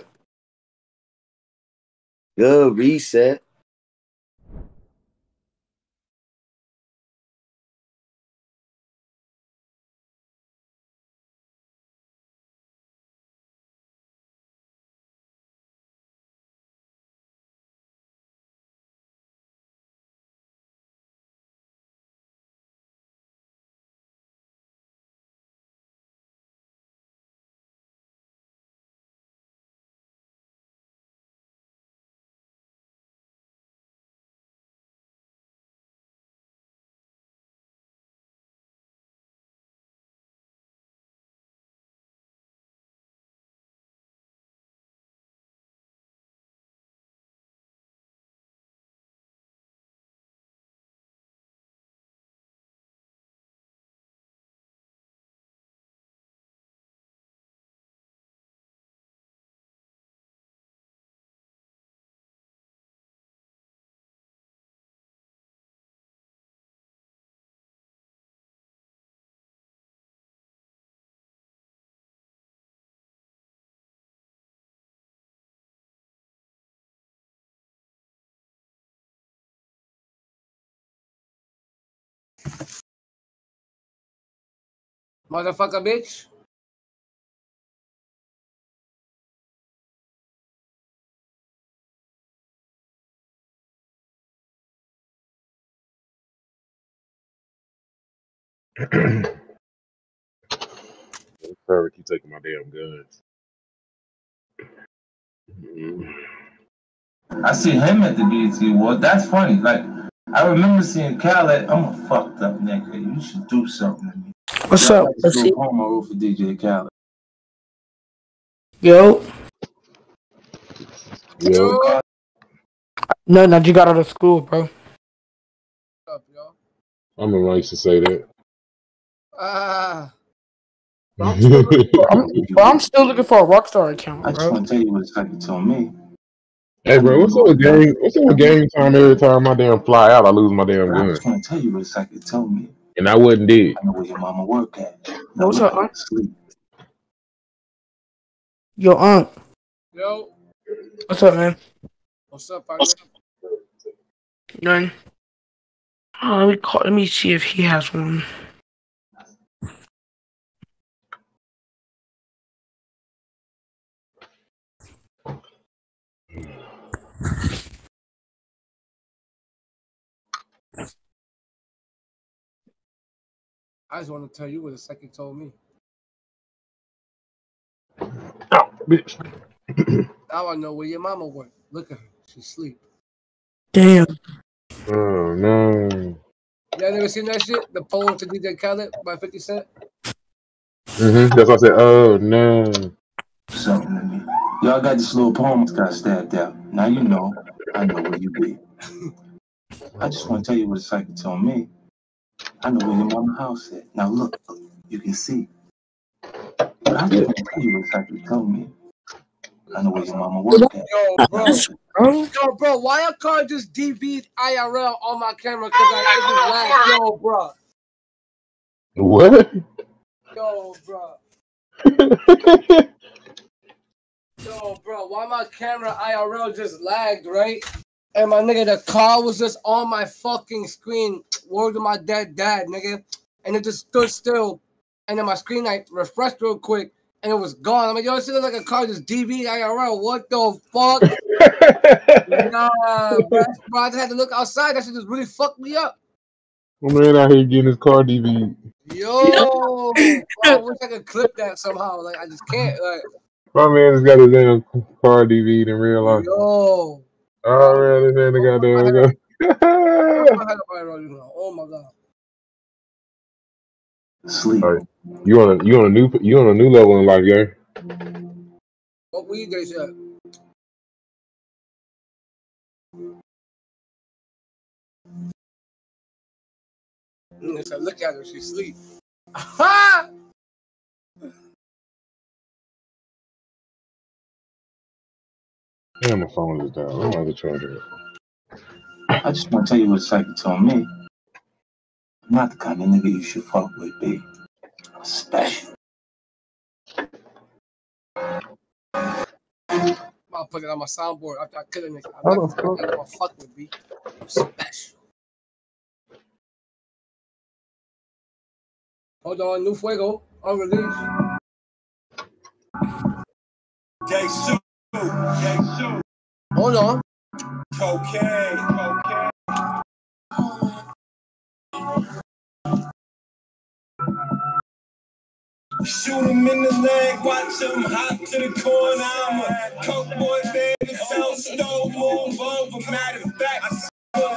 Good reset. Motherfucker, bitch. Trevor keep taking my damn guns. Mm. I see him at the BET Award. That's funny. Like I remember seeing Khaled. I'm a fucked up nigga. You should do something to me. What's Y'all up? like Let's see. home or root for DJ Khaled. Yo, Yo, No, I you got out of school, bro. Up, yo. I'm the one used to say that. Ah, I'm still looking for, I'm, bro, I'm still looking for a Rockstar account, I just bro. want to tell you what it's like to tell me. Hey, bro, what's up with game? What's up with game time? Every time I damn fly out, I lose my damn I gun, just want to tell you what it's like to tell me. and I wasn't dead. I know where your mama work at. Now What's up, at Aunt? her sleep. Yo, Aunt. yo. What's up, man? What's up, partner? Nothing. Oh, uh, let me call. Let me see if he has one. I just want to tell you what the second told me. Oh, bitch. Now I know where your mama went. Look at her. She sleep. Damn. Oh no. Y'all never seen that shit? The poem to DJ Khaled by 50 Cent? hmm That's what I said, oh no. Something to me. Y'all got this little poem that got stabbed out. Now you know. I know where you be. I just want to tell you what it's like to tell me. I know where your mama house at. Now look, you can see. But I just want to tell you what it's like to tell me. I know where your mama work at. Yo, bro. Bro, Yo, bro, why your car just DV'd IRL on my camera? Because I it just lagged. Yo, bro. What? Yo, bro. Yo, bro, why my camera IRL just lagged, right? And my nigga, the car was just on my fucking screen. Word to my dead dad, nigga. And it just stood still. And then my screen like refreshed real quick. And it was gone. I'm like, yo, it look like a car just DV IRL. What the fuck? nah, bro. bro. I just had to look outside. That shit just really fucked me up. My man out here getting his car DV. Yo, bro, I wish I could clip that somehow. Like, I just can't. Like, My man just got his damn car DV in real life. yo. Oh man, this man oh, got damn Oh my god. Sleep. You on a you on a new you on a new level in life, yeah. What weed they said? Nigga said, look at her, she sleep. Ha! Damn, my phone is down. I'm on the charger. I just want to tell you what it's like to tell me. I'm not the kind of nigga you should fuck with, B. I'm special. I'll put it on my soundboard after I kill a nigga. I'm not fuck? I'm gonna fuck with B. I'm special. Hold on, New Fuego on release. Hold on. cocaine. Shoot him in the leg, watch him hop to the corner. I'm a coke boy, baby, so stove, move over. Matter of fact, I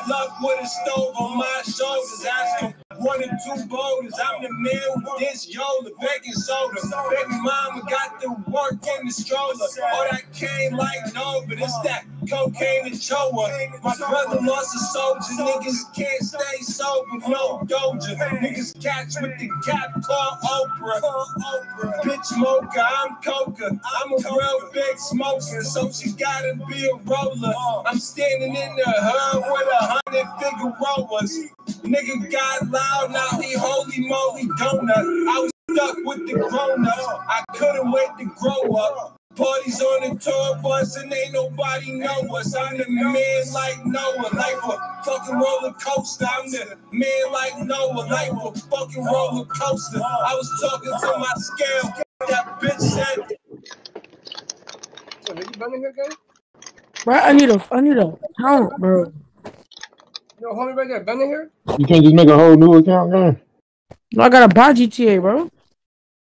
luck with a stove on my shoulders. Ask him one or two boulders. I'm the man with this Yola, baking soda. Baby mama got the work in the stroller. All that came like no, but it's that cocaine and choa. My brother lost a soldier. Niggas can't stay sober, no doja. Niggas catch with the cap called Oprah. Bitch mocha, I'm coca. I'm a real big smoker, so she gotta be a roller. I'm standing in the hood with a hundred figueroas. Nigga got loud, now he holy moly donut. I was stuck with the grown ups. I couldn't wait to grow up. Parties on the tour bus and ain't nobody know us. I'm the man like Noah, life a fucking roller coaster. I'm the man like Noah, life a fucking roller coaster. I was talking to my scale, that bitch said. So, have you been in here, gang? Bro, I need a, I need a count, bro. Yo, homie right there, been in here? You can't just make a whole new account, man. No, I gotta buy GTA, bro.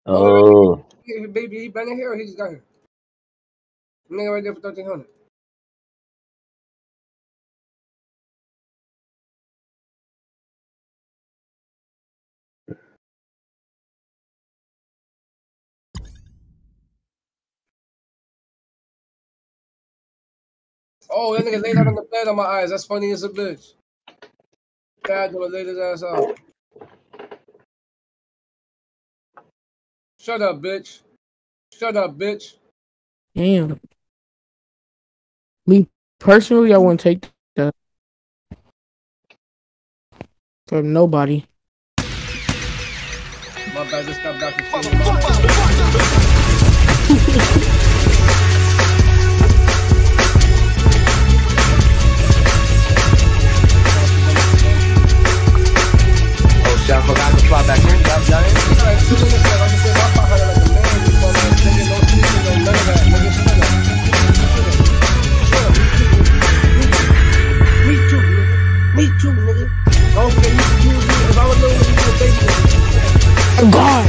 Oh, He, baby, he been in here or he just got here? Nigga right there for 1300 Oh, that nigga laid out on the bed on my eyes. That's funny as a bitch. Dad gonna lay his ass out. Shut up, bitch. Shut up, bitch. Damn. Me personally, I wouldn't take that from nobody. My bad, just got back from seeing my Oh shit, I forgot to fly back in. Y'all, y'all in? Me too, nigga. Me too, nigga. Don't say you, you, you. If I was little, you was a baby. nigga. Oh God.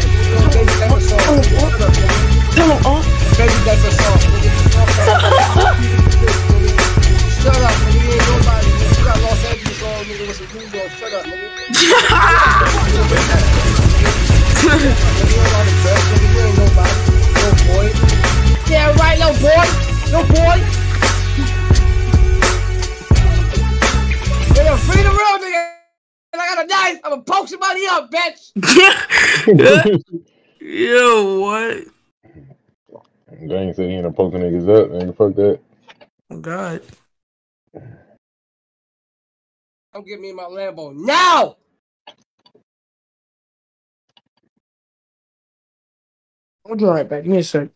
Baby, that's a song. Shut up, nigga. Come on. Baby, that's a song. Shut up, nigga. You ain't nobody. You got Los Angeles on, nigga, with some New York. Shut up, nigga. Nigga, you ain't on the best, nigga. You ain't nobody. Yeah, right, no boy. No boy. Nigga, free the real nigga. And I got a knife. I'm gonna poke somebody up, bitch. Yo, what? they ain't said he ain't poking niggas up, man. Fuck that. Oh God. Come get me my Lambo now. I'll be right back. Give me a sec.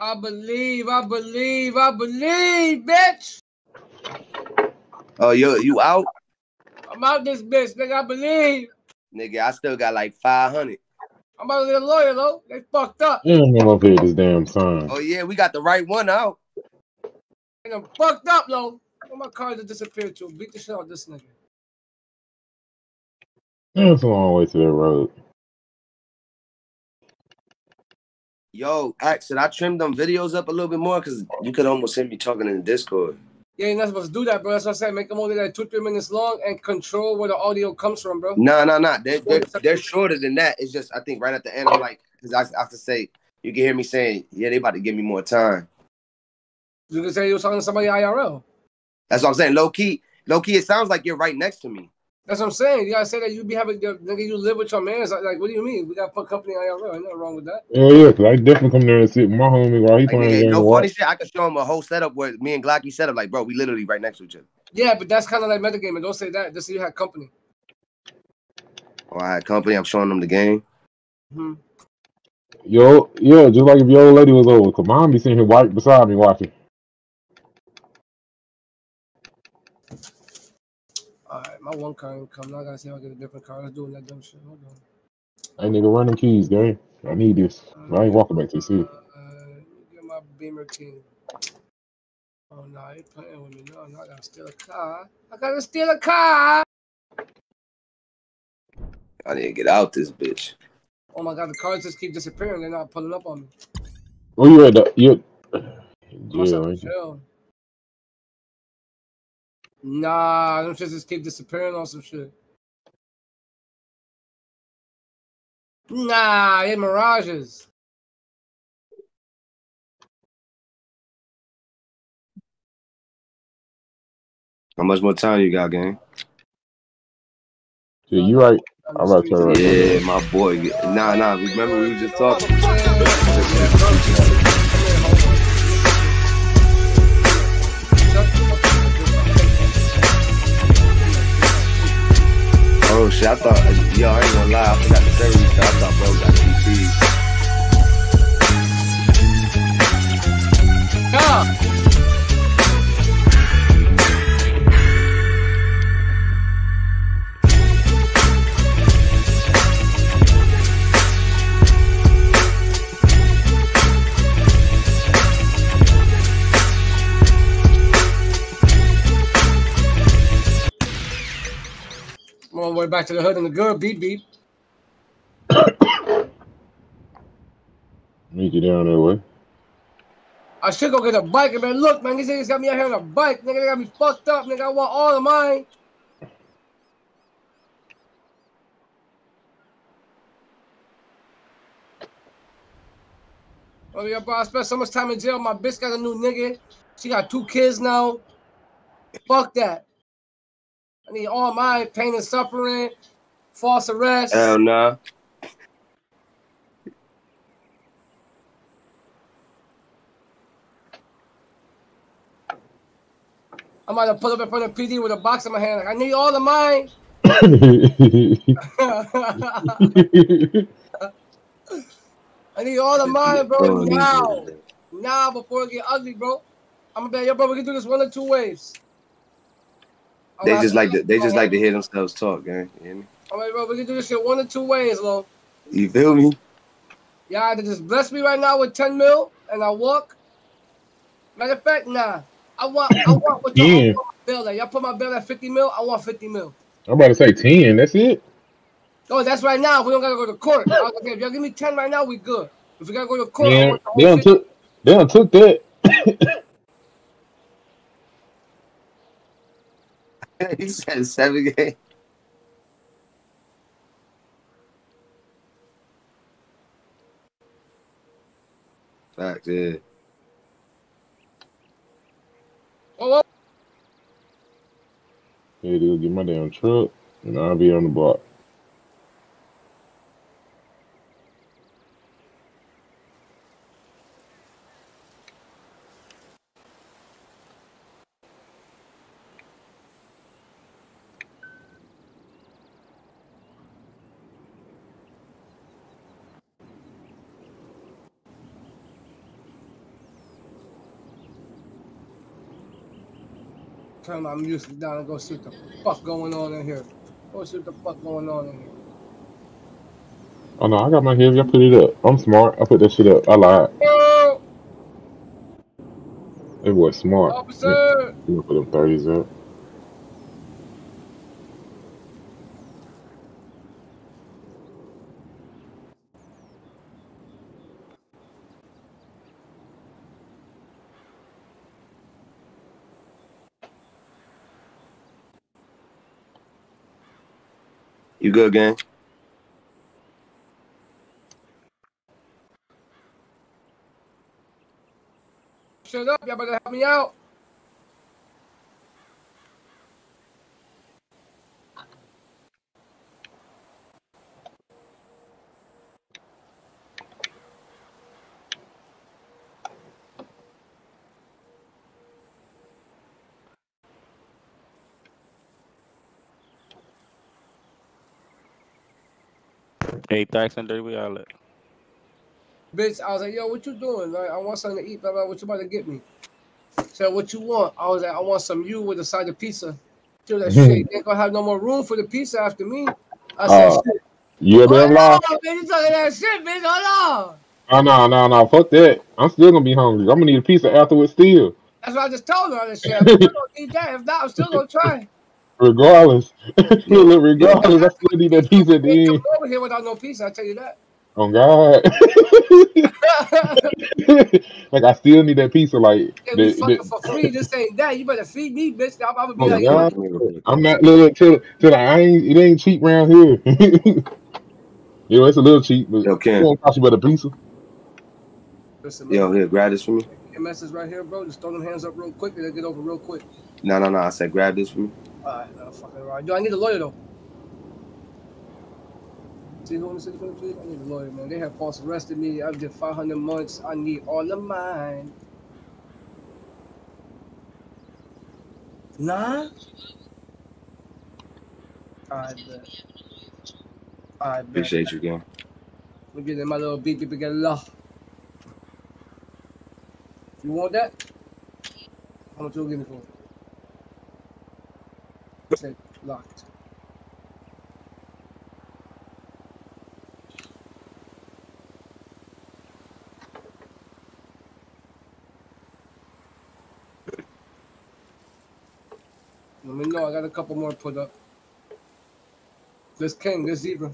I believe, I believe, I believe, bitch. Oh, you you out? I'm out this bitch, nigga. I believe. Nigga, I still got like 500. I'm about to get a lawyer, though. They fucked up. Damn, I'm up here this damn time. Oh yeah, we got the right one out. And I'm fucked up, though. Where my car just disappeared too. Beat the shit out of this nigga. Damn, it's a long way to the road. Yo, Ax, should I trim them videos up a little bit more? Cause you could almost hear me talking in the Discord. Yeah, you're not supposed to do that, bro. That's what I said. Make them only like two, three minutes long and control where the audio comes from, bro. No, no, no. They're, they're, they're shorter than that. It's just I think right at the end I'm like, cause I, I have to say, you can hear me saying, yeah, they about to give me more time. You can say you was talking to somebody IRL. That's what I'm saying. Low key, low key. It sounds like you're right next to me. That's what I'm saying. You gotta say that you be having your nigga, you live with your man. Like, like, what do you mean? We got put company IRL. Ain't nothing wrong with that. Oh yeah, cause I definitely come there and sit with my homie while he Like, playing nigga, no and funny shit. I could show him a whole setup where me and Glocky set up. Like, bro, we literally right next to each other. Yeah, but that's kind of like metagaming. Don't say that. Just say you had company. Or I had company. I'm showing them the game. Hmm. Yo, yeah, just like if your old lady was over, cause mom be sitting here right beside me watching. All right, my one car ain't come. Now I gotta see if I get a different car. Let's do that dumb shit. Hold on. Hey nigga, run them keys, gang. I need this. I ain't walking back to the city. Uh, get my Beamer King. Oh no, they playing with me. No, no, I gotta steal a car. I gotta steal a car. I need to get out this bitch. Oh my god, the cars just keep disappearing. They're not pulling up on me. Where you at? The, you Must jail, have ain't you? jail. Nah, them shits just keep disappearing on some shit. Nah, it's mirages. How much more time you got, gang? Yeah, you right. I'm about to right Yeah, my boy. Nah, nah. Remember we were just talking. Oh shit! I thought, yo, I ain't gonna lie. I forgot say what I thought, bro, got DTs. I'm way back to the hood and the girl beep beep. Meet you down that way. I should go get a bike. And man, look, man, these niggas got me out here on a bike. Nigga, they got me fucked up. Nigga, I want all of mine. Oh yeah, bro. I spent so much time in jail. My bitch got a new nigga. She got two kids now. Fuck that. I need all my Pain and suffering. False arrest. Hell nah. I'm about to pulled up in front of PD with a box in my hand. Like, I need all of mine. I need all of mine, bro. Oh, bro, now. Now before it get ugly, bro. I'm gonna be like, yo, bro, we can do this one or two ways. I'm They like, just like to, they just oh. like to hear themselves talk, gang. You hear me? I'm bro, we can do this shit one or two ways, Lo. You feel me? Y'all either just bless me right now with 10 mil and I walk. Matter of fact, nah. I want I want what y'all Yeah. bill at. Y'all put my bill at 50 mil, I want 50 mil. I'm about to say 10. That's it. Oh, that's right now. We don't gotta go to court. I was like, if y'all give me 10 right now, we good. If we gotta go to court, I Yeah, want they whole done 50. took they done took that. he said seven game. Facts, yeah. Oh, oh. Yeah, dude, get my damn truck and I'll be on the block. My music down and go see what the fuck going on in here. Go see what the fuck going on in here. Oh no, I got my heavy. I put it up. I'm smart. I put that shit up. I lied. That boy smart. officer! You gonna put them thirties up. You good, gang? Shut up, y'all better help me out. Hey, thanks and there we all at. Bitch, I was like, yo, what you doing? Like, I want something to eat. Blah, blah, what you about to get me? Said, what you want? I was like, I want some you with a side of pizza. She was like, shit, you ain't gonna have no more room for the pizza after me. I said, Uh, shit. you a damn Hold lie. on, bitch, you talking that shit, bitch. Hold on. Oh no, no, no. Fuck that. I'm still gonna be hungry. I'm gonna need a pizza afterwards still. That's what I just told her. That shit. I'm still gonna eat that. If not, I'm still gonna try. Regardless. Look, look, regardless, I still need that pizza at the end. come over here without no pizza. I tell you that. Oh God. like I still need that pizza. Like If we the, fucking the, for free, this ain't that. You better feed me, bitch. I'm, I'm gonna be oh like, God. I'm not look, look till till I ain't it ain't cheap around here. you know, it's a little cheap, but Yo, it Ken. won't cost you but a pizza. listen, man. Yo, here, grab this for me. MS's right here, bro. Just throw them hands up real quick and they'll get over real quick. No, no, no. I said grab this for me. Alright, no, fucking right. Do I need a lawyer though? See who the city for the I need a lawyer, man. They have false arrested me. I've did 500 months. I need all of mine. Nah. I bet. I bet. Appreciate you, gang. Let me get in my little beep beep get love. You want that? How much you give me for it? Locked. Let me know. I got a couple more put up. This king, this zebra.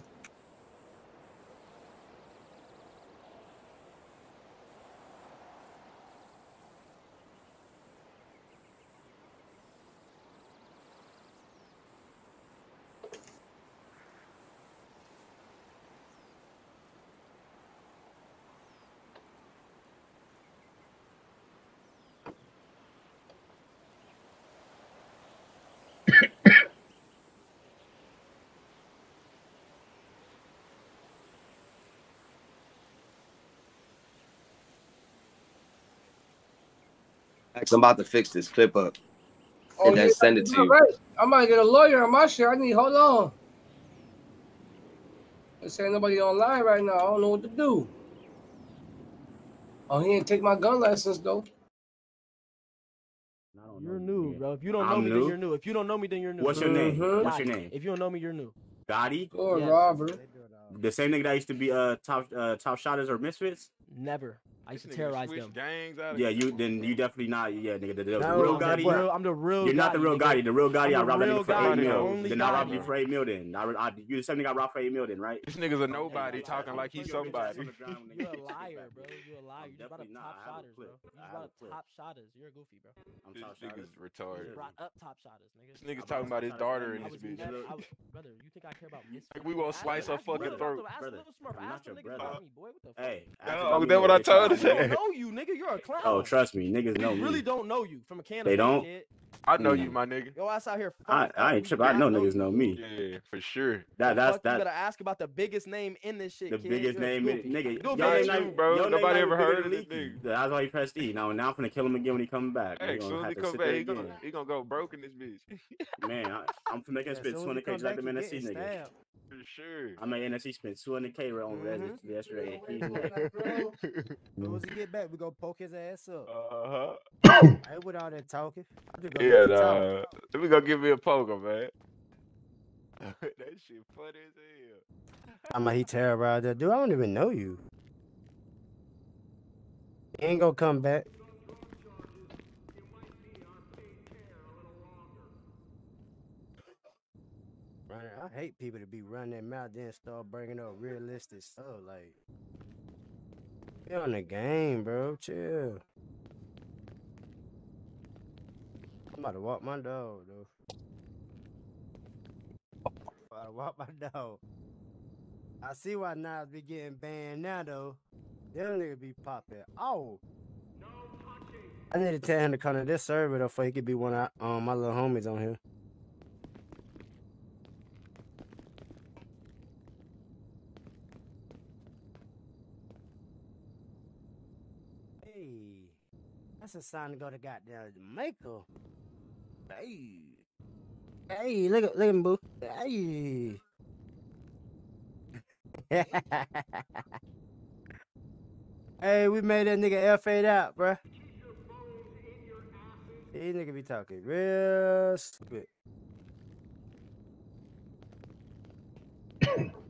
I'm about to fix this clip up Oh, and then yeah, send it to you're you. right. I might get a lawyer on my shit. I need hold on. This ain't nobody online right now. I don't know what to do. Oh, he ain't take my gun license though. You're new, bro. If you don't know I'm me, new? then you're new. If you don't know me, then you're new. What's your name? Mhm. What's your name? If you don't know me, you're new. Gotti? Or Yes. Robert. The same nigga that used to be uh top uh top shotters or misfits? Never. I used to terrorize them. gangs out of Yeah, you then you definitely not. Yeah, nigga, the, the, the No, real Gotti. real- I'm the real You're not the real. Gotti. The real Gotti, I'm I the robbed that nigga for eight mil. Then I robbed you for eight mil. Then I, I, you the same nigga I robbed for eight mil. Then right? This nigga's a nobody talking like he's somebody. You're a liar, bro. You're a liar. You just brought up Definitely not. top I have a shotters, bro. You I just have a top shotters. You're a goofy, bro. I'm This top nigga's shotters. You retarded. brought up top shotters, nigga. This nigga's talking about his daughter and I his bitch. never, I was, brother, you think I care about misfits? Like, we gonna slice her fucking throat. Brother, Little Smurf. Not your brother. boy. What the? Hey, Yeah, ask oh, about me, that what I told I don't know you, nigga. You're a clown. Oh, trust me, niggas know you me. really don't know you from a can of They don't? kid. I know Mm. you, my nigga. Yo, ass out here. I, I ain't tripping. I know niggas know me. Yeah, for sure. That The that's fuck, You that. better ask about the biggest name in this shit, The kid. biggest You're name, in, goofy. nigga. Goofy Your ass name Not not you, even- bro. your Nobody ever heard of this Leaky. nigga. That's why he pressed E. Now, now I'm finna kill him again when he comes back. Hey, He gonna soon as he come back, he gonna he gonna go broke in this bitch. Man, I, I'm finna make him Yeah, spend soon as he 200k like the man NSC getting nigga. Stabbed. For sure. I made NSC spend 200k right on mm yesterday. He's Bro, like, Soon as he get back, we gonna poke his ass up. Uh I ain't with all that talking. I just huh. gonna Yeah, let you talk. nah. Let me go give me a poker, man. that shit funny as hell. I'm like, he terrorized that dude. I don't even know you. He ain't gonna come back. I hate people to be running their mouth then start bringing up realistic stuff. Like, be on the game, bro. Chill. I'm about to walk my dog, though. I'm about to walk my dog. I see why Nas be getting banned now, though. Them nigga be popping. Oh. No I need to tell him to come to this server, though, for he could be one of um, my little homies on here. Hey, that's a sign to go to goddamn Jamaica. Hey, hey, look at look at him, boo. Hey. hey, we made that nigga F8 out, bruh. These nigga be talking real stupid.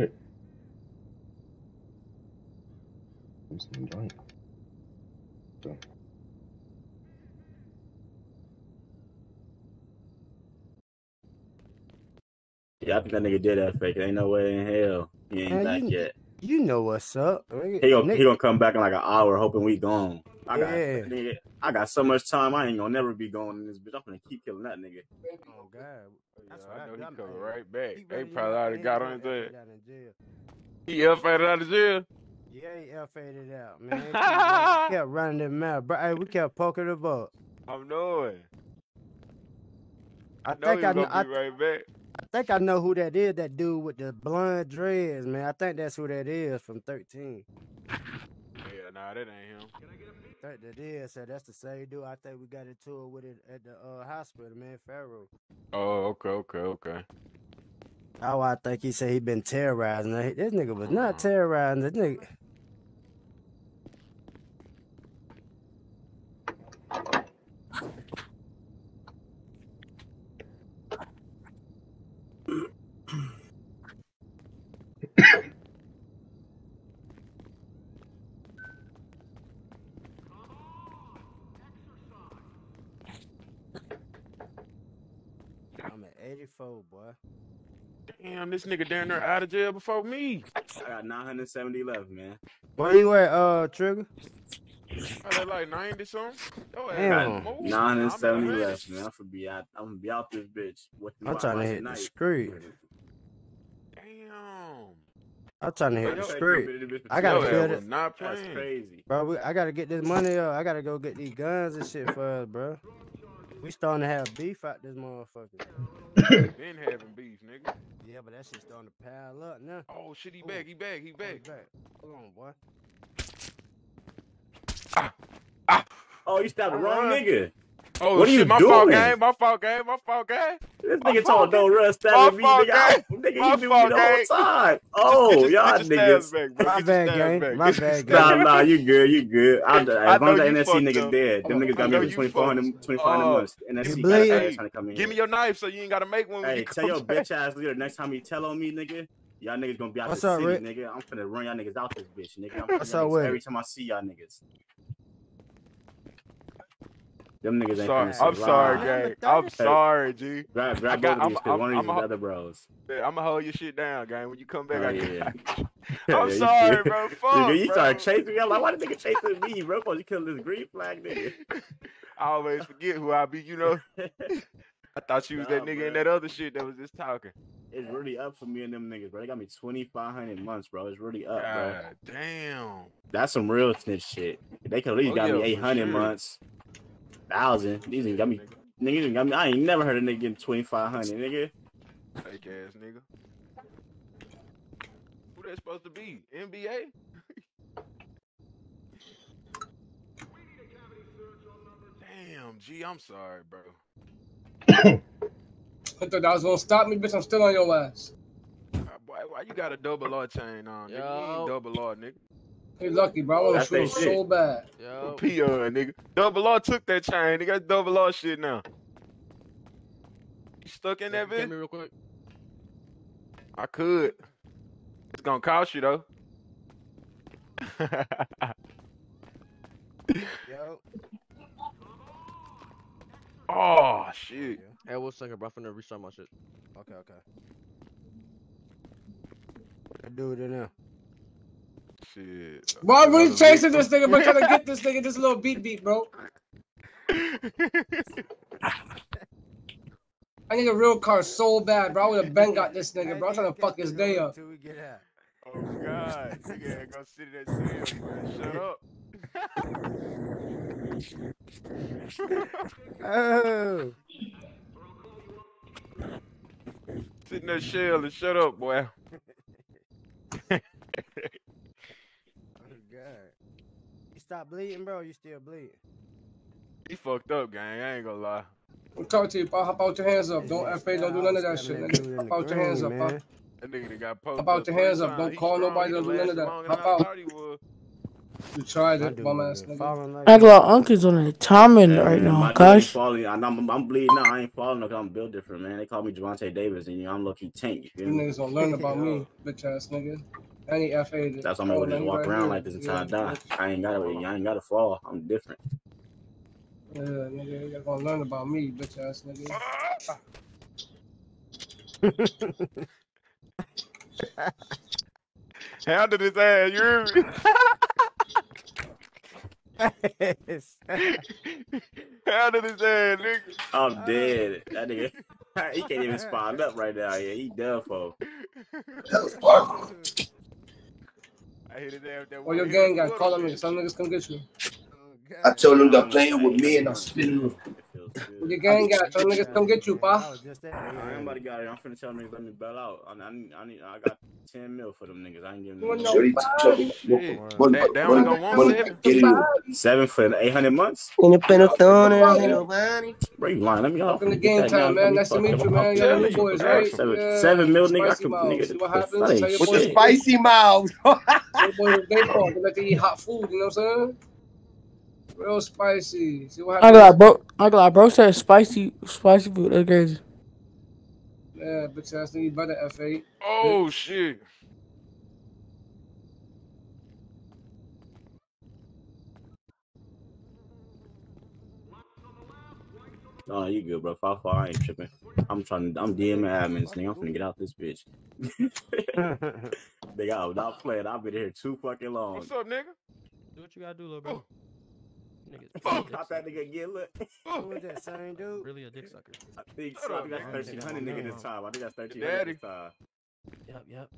Shit. Need some drink. Yeah, I think that nigga did that fake. Ain't no way in hell he ain't Man, back you, yet. you know what's up. He gonna Nick- he gonna come back in like an hour, hoping we gone. I got Yeah. Nigga, I got so much time. I ain't gonna never be going in this bitch. I'm gonna keep killing that nigga. Oh God. Oh, that's Yeah, I know he coming man. right back. He They probably already got he on his gonna ass. end down in jail. He L faded out of jail. Yeah, he L faded out, man. He keep kept running them mouth, bro. Hey, we kept poking the ball. I'm knowing. I I know think I know. gonna I, right back. I think I know who that is. That dude with the blonde dreads, man. I think that's who that is from 13. Yeah, nah, that ain't him. That, that is. So that's the same dude. I think we got into it with it at the uh, hospital, man. Pharaoh. Oh, okay, okay, okay. Oh, I think he said he been terrorizing. This nigga was not terrorizing. This nigga. I'm at 84, boy. Damn, this nigga down there out of jail before me. I got 970 left, man. But anyway, uh, Trigger? I got like 90 something. Yo, Damn. 970 I'm left, man. I'm gonna be out. I'm gonna be out this bitch. What I'm trying to hit the street. Damn. I'm trying to hit the yo, street. I gotta Yo, ass build was it. not That's crazy. Bro, we, I gotta get this money up. I gotta go get these guns and shit for us, bro. We starting to have beef out this motherfucker. Been having beef, nigga. Yeah, but that shit starting to pile up now. Oh shit, he back, he back, he back. back. Hold on, boy. Ah. Ah. Oh, you stabbed the wrong Alright. nigga. Oh what are shit, you my doing? fault, gang. My fault, gang. My fault, gang. This nigga fault, told don't run My stabbing me, fault, nigga. I, gang. nigga, My you knew me the whole time. Oh, your- y'all get your stabs niggas. back, bro. My bad, stabs gang. back. My bad, stabs Nah, nah, you good, you good. I'm, as I long know as the you NSC niggas up. dead, them niggas got me you for 2400 fucked. 2400 Uh, months. You NSC got trying to come in Give me your knife so you ain't gotta make one Hey, tell your bitch ass leader next time you tell on me, nigga. Y'all niggas gonna be out What's the up, city, Rick? nigga. I'm finna run y'all niggas out this bitch, nigga. I'm What's up with every time I see y'all niggas. Them niggas ain't Sorry, finna I'm sorry, survive. gang. I'm sorry, G. grab, I grab got. both of I'm. these, cause I'm. one of I'm these a, other bros. I'm gonna hold your shit down, gang. When you come back, Oh, I yeah. I'm you sorry, good. bro. You Fuck, good. You bro. started chasing me. I'm like, why the nigga chasing me, bro? Cause you killing this green flag nigga. I always forget who I be. You know. I thought you was that nigga bro. in that other shit that was just talking. It's really up for me and them niggas, bro. They got me 2,500 months, bro. It's really up, bro. Damn. That's some real snitch shit. They could at least Oh, got yeah, me 800 sure. months. Thousand. These niggas got me. Niggas got me. I ain't never heard a nigga getting 2,500, nigga. Fake ass nigga. Who that supposed to be? NBA? Damn, G, I'm sorry, bro. I thought that was gonna stop me, bitch. I'm still on your ass. Boy, why you got a double R chain on, nigga? You ain't double R, nigga. Hey, lucky, bro. I want to That's shoot they him shit. so bad. Yo. P on, nigga. Double R took that chain. Nigga, got double R shit now. You stuck in that Get bitch? me real quick. I could. It's gonna cost you though. Yo. oh shit. Hey, one second, bro. I'm finna restart my shit. Okay, okay. I do it in there. Shit. Bro, I'm really Another chasing this nigga, bro. Trying to get this nigga this little beat beat, bro. I need a real car so bad, bro. I would have been got this nigga, bro. I'm trying to fuck his day up. Until we get out. Oh god, nigga ain't gonna sit in that cell, bro. Shut up. Oh. Sit in that shell and shut up, boy. Oh God. You stop bleeding, bro. You still bleeding. He fucked up, gang. I ain't gonna lie. I'm talking to you, bro. Hop out your hands up. Don't FA, don't do none of that shit, Stabbing that nigga. dude in Hop the out your hands up, green, man. That nigga done got poked Hop out your hands up. Don't call nobody. Don't do none of that. Hop out. thought he would. You tried it, dude bum ass nigga. I that. got uncles on the timing Hey, right man, now, my dude ain't guys. falling. I- I'm, I'm bleeding now. I ain't falling because I'm built different, man. They call me Javante Davis, and you know, I'm low key tank. You You niggas don't learn about me, bitch ass nigga. Any FA. That's why I'm able to just walk around like this until I die. I ain't gotta, I ain't gotta fall. I'm different. Yeah, nigga, you're gonna learn about me, bitch ass nigga. Handle his ass, you hear me? Handle his ass, nigga. I'm dead. That nigga, he can't even spawn up right now. Yeah, he done for. I hit his ass with that Or your one. gang guys calling me. Some niggas come get you. I told them they're playing with me and I'm spinning. Or your gang guys, some niggas come get you, pa. I ain't about to get it. I'm finna tell niggas let me bail out. I, I, need- I, need, I got 10 mil for them niggas. I ain't giving them no, no. Shorty, shorty, They- they only gonna want seven. get it. Seven for 800 months? In the Pentatone, Bro, you lying. Let me off. Welcome to game time, man. Nice to meet you, man. Y'all boys, right? Seven, mil, nigga. I Spicy nigga, what happens? Your With the spicy mouths. Your boys, they. They like to eat hot food. You know what I'm saying? Real spicy. See what I got bro. I got bro said spicy, spicy food. That's crazy. Yeah, bitch ass nigga, you better F8. Oh shit. No, you good, bro. Five four, I ain't tripping. I'm trying. to, I'm DMing admins, nigga. I'm finna get out this bitch. nigga, I'm not playing. I've been here too fucking long. What's up, nigga? Do what you gotta do, little bro. Niggas, Pop that nigga get lit. Who was that same dude? Really a dick sucker. I think so. I up, think that's thirteen hundred nigga this time. I think that's thirteen Daddy. this time. Yep, yep.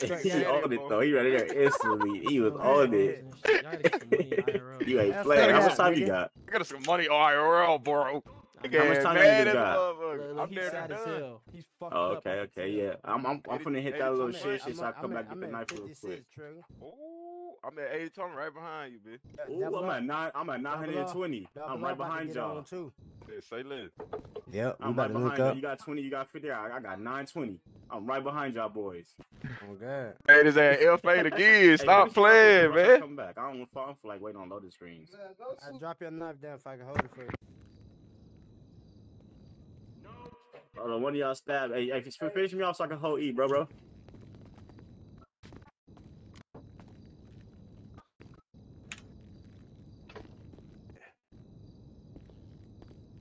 he owned it though. He right there instantly. He was on it. Y'all gotta get some money IRL. You ain't That's playing. How much time you got? I got some money IRL, bro. How much time that mad nigga as a got? motherfucker. Look, I'm there sad to as hell. He's fucked Oh, up. okay, okay, yeah. I'm, I'm, I'm finna hit that little shit, shit, so I come back and get the knife real quick. Ooh, I'm at 80 I'm right behind you, bitch. Ooh, I'm at nine. I'm at nine hundred and twenty. I'm right behind y'all. Too. Yeah, say less. Yep, I'm about right to link behind you. up. You got 20, you got 50. I, I got 920. I'm right behind y'all boys. Oh God. Made his ass F8 again. Stop Russ, playing, Russ, man. Come back. I don't I don't feel like waiting on loading screens. I drop your knife down if I can hold it for you. Hold on, one of y'all stab. Hey, hey, f- finish me off so I can hold E, bro, bro.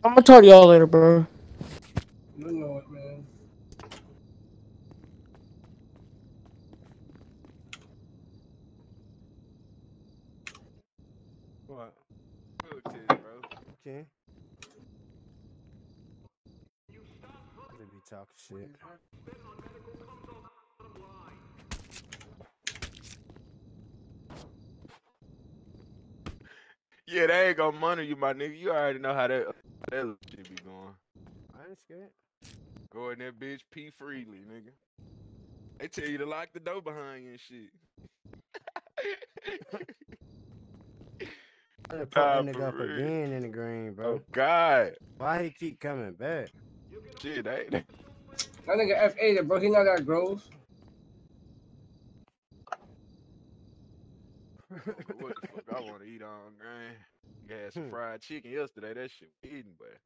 I'm gonna talk to y'all later, bro. You know it, man. What? Look to you, bro. Okay. They be talking shit. Yeah, they ain't gonna money you, my nigga. You already know how that, how that shit be going. I ain't scared. Go in that bitch, pee freely, nigga. They tell you to lock the door behind you and shit. I done put Nah, that nigga for up real. again in the green, bro. Oh God, Why he keep coming back? shit, they, That nigga F8, bro. He not that gross. what the fuck I want to eat on, man. You had some Hmm. fried chicken yesterday. That shit was eating, but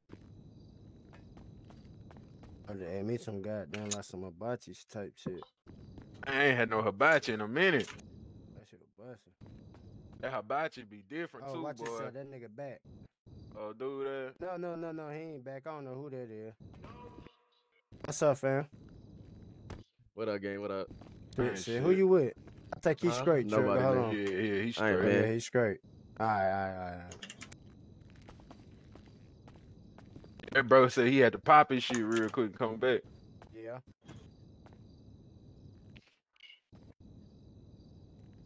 I just ate me some goddamn like some hibachi type shit. I ain't had no hibachi in a minute. That shit was busting. That hibachi be different Oh, too, watch boy. yourself. That nigga back. Oh, dude, that. No, no, no, no. He ain't back. I don't know who that is. What's up, fam? What up, gang? What up? Shit, shit. Who you with? I think he's Huh? straight. Nobody, Hold man. on. Yeah, yeah, he's straight. Oh, yeah, he's straight. All right, all right, all right. all right. That bro said he had to pop his shit real quick and come back. Yeah.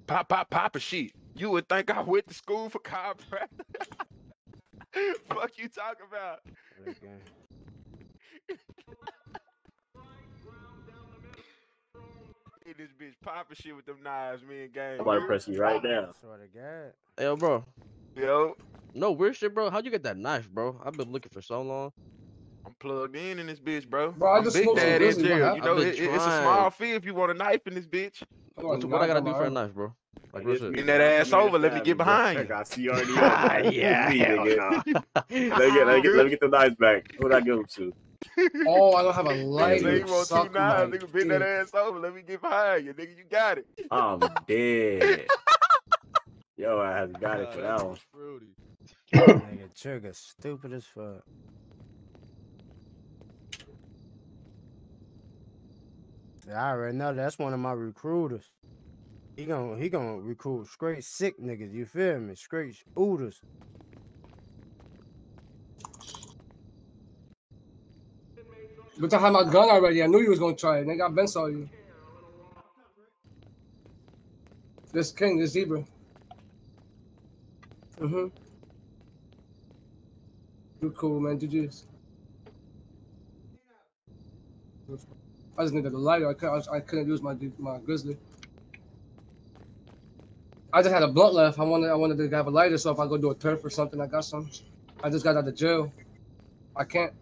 Pop, pop, pop a shit. You would think I went to school for chiropractor. Fuck you talking about? Okay. Hit this bitch popping shit with them knives, me and gang. I'm about to press you right now. Swear to God. Hey, yo, bro. Yo, No weird shit, bro. How'd you get that knife, bro? I've been looking for so long. I'm plugged in in this bitch, bro. Bro, I I'm just big dad in Grizzly, jail. You know, it, it- it's a small fee if you want a knife in this bitch. What, what I gotta do for a knife, bro? Like real shit. Bend that ass over. Let me get behind you. I see you already. got that. Yeah, Me, hell nigga. no. let, me get, let, me get, let me get the knives back. Who'd I give them to? Oh, I don't have a Nigga lighter. say you want two Suck my nigga bend that ass over. Let me get behind you, nigga. You got it. I'm dead. Yo, I has got it for that one. Nigga, trigger stupid as fuck. I already know that's one of my recruiters. He gonna he gonna recruit straight sick niggas. You feel me? Straight ooters. But I had my gun already. I knew you was gonna try it. Nigga, I been saw you. This king, this zebra. Mm-hmm. You cool, man. GG's. I just needed a lighter. I couldn't. I couldn't use my my grizzly. I just had a blunt left. I wanted. I wanted to have a lighter, so if I go do a turf or something, I got some. I just got out of jail. I can't.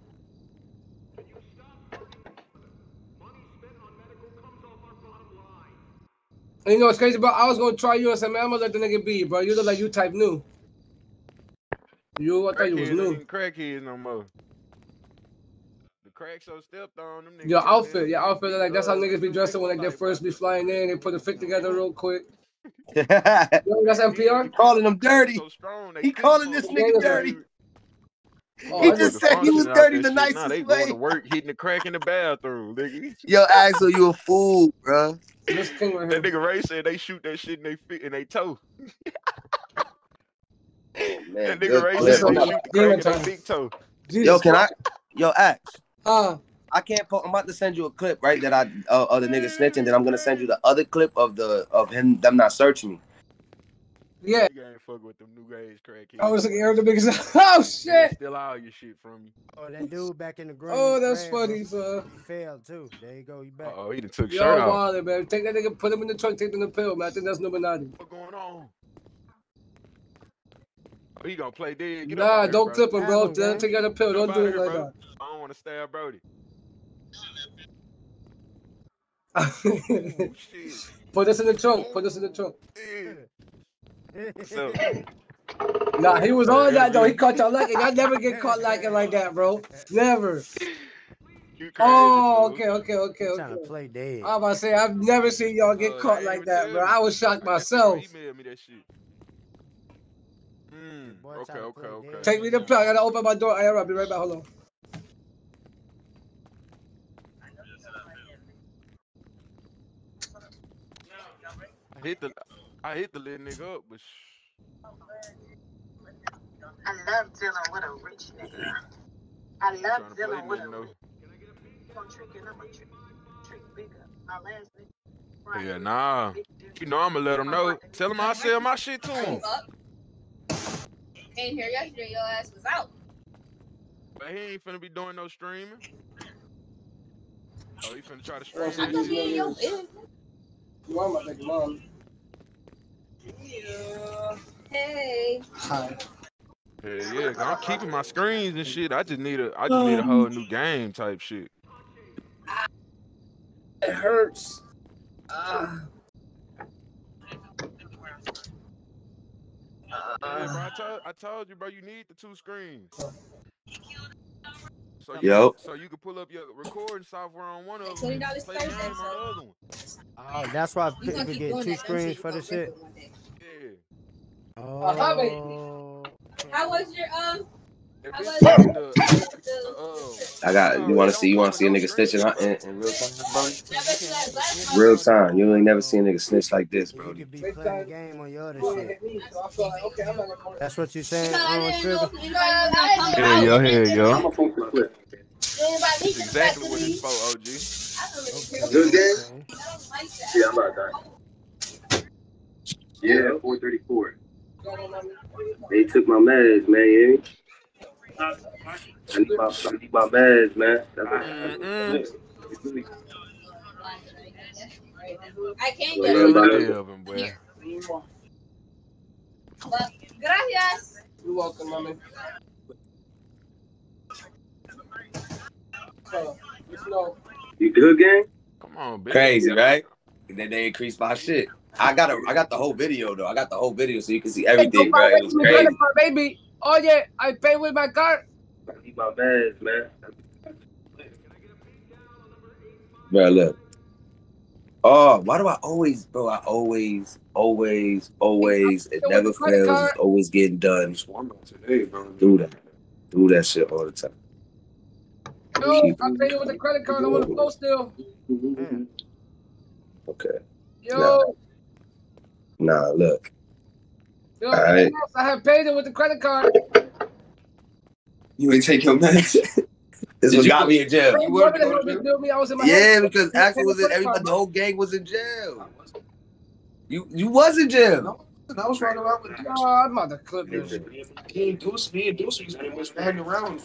You know what's crazy, bro? I was gonna try you and say, man, I'm gonna let the nigga be, bro. You look like you type new. You, I thought you was new. ain't crackheads no more. The crack so stepped on them niggas. Your out outfit, your outfit, like that's how niggas be dressing when like they first be flying in. They put the fit together real quick. Yo, that's NPR. calling him dirty. So strong, they He calling this nigga them. dirty. Oh, he just said he was functioning out dirty that the shit. Nah, nicest they going to work hitting the crack in the bathroom, nigga. Yo, Axel, you a fool, bro. This king right That nigga Ray said they shoot that shit in they feet and they toe. Man, That nigga good Ray clip. said they I'm shoot the crack in their big toe. Yo, can I? Yo, Ax. Uh, I can't. Po- I'm about to send you a clip, right? That I uh, of the nigga snitching. Then I'm gonna send you the other clip of the of him them not searching me. Yeah. You ain't fuck with them new age crackheads. I was like, heard the niggas. Oh They shit. steal all your shit from you. Oh, that dude back in the oh, green. Oh, that's grab, funny, bro. son. He failed too. There you go. You back. Oh, he done took Yo, shirt off. Wilder, man. Take that nigga, put him in the trunk, take him the pill, man. I think that's Illuminati. What going on? Oh, he gonna play dead. Get Nah, up don't here, clip him, bro. bro. Don't take out the pill. Get Don't do it here, like bro. that. I don't want to stab Brody. Oh, put this in the trunk. Put this in the trunk. So, Nah, he was on that though. He caught y'all lacking. I never get caught lacking like that, bro. Never. Oh, okay, okay, okay, okay. Trying to play dead. I'm about to say I've never seen y'all get caught like that, bro. I was shocked myself. email me that shit. Mm, okay, okay, okay. Take me the pill. I gotta open my door. All right, I'll be right back. Hold on. I hit the, I hit the little nigga up, but sh- I love dealing with a rich nigga. I love to play dealing with a nothing though. rich I'm tricking, I'm trick, trick bigger. My last nigga. Yeah, nah. You know I'ma let him know. Tell him I sell my shit to him. Came here yesterday, your ass was out. But he ain't finna be doing no streaming. Oh, he finna try to stream so that you shit. in your business? You are my nigga mom. Yeah. Hey. Hi. Yeah, yeah. 'cause I'm keeping my screens and shit. I just need a, I just need a whole new game type shit. It hurts. Ah. Yeah, bro, I, told, I told you, bro, you need the two screens. So you, Yo. so you can pull up your recording software on one of them, Twenty dollars play the Thursday, game on other one. Oh, that's why You gonna people get two that screens you for go the shit. it. Yeah. Oh. How was your um? How was your the, uh, I got. You want to see? You want to see a nigga snitching huh, in, in real time, bro? Real time. You ain't never seen a nigga snitch like this, bro. You be playing the game on your other shit. So I feel like, okay, I'm not gonna call That's what you saying, Because I on didn't Trigger? know if anybody was gonna come Yeah, out. yo, yeah, yo. Anybody That's exactly what to it's me. for, OG. I don't really care. Good game? I don't like that. Yeah, I'm about that. Yeah, 434. They took my meds, man. You hear me? I need my, I need my meds, man. That's what I can't Well, get yeah, it. about Day it. of 'em, boy. Gracias. You're welcome, mommy. So, just know. You good, gang? Come on, bitch. Crazy, right? And then they increased my shit. I got a, I got the whole video though. I got the whole video so you can see everything, bro. It was crazy. Baby, oh yeah, I pay with my card. I need my meds, man. Bro, look. Oh, why do I always, bro? I always, always, always, it never fails. It's always getting done. Do that. Do that shit all the time. Yo, I paid it with a credit card. I want to flow still. Okay. Yo, Nah, look. yo, All right. I have paid it with the credit card. You ain't take your meds. this Did what you got me in jail. Bro, what the hell you do me? I was in my Yeah, head. because You Axel was the in everybody. card, The whole gang was in jail. You you was in jail. I was running around with Oh, I'm about to clip this. He and Deuce, me and Deuce was hanging around.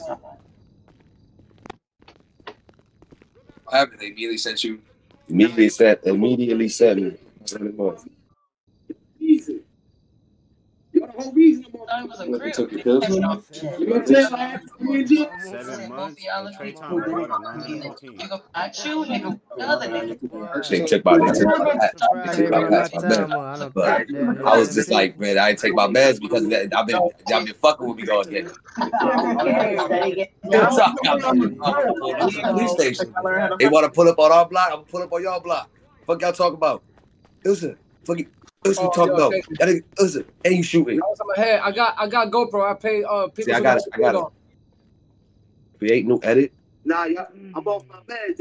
What happened? They immediately sent you. Immediately sent immediately sent me. What it was. What, they took your pills? Seven months. and Trey Tom, bro, I got 915. They took my they took my pass. They took my pass, my meds. But I was just like, man, I ain't take my meds because that, I've been y'all been fucking with me all day. Police station. They want to pull up on our block. I'm gonna pull up on y'all block. Fuck y'all talk about. Listen, fuck you. Listen, Oh, talk yo, about. thank. That nigga, listen, and you shooting. I was in my head. I got, I got GoPro. I paid uh people. See, I got got it. I got it. on. Create new edit. Nah, y'all, I'm off my meds.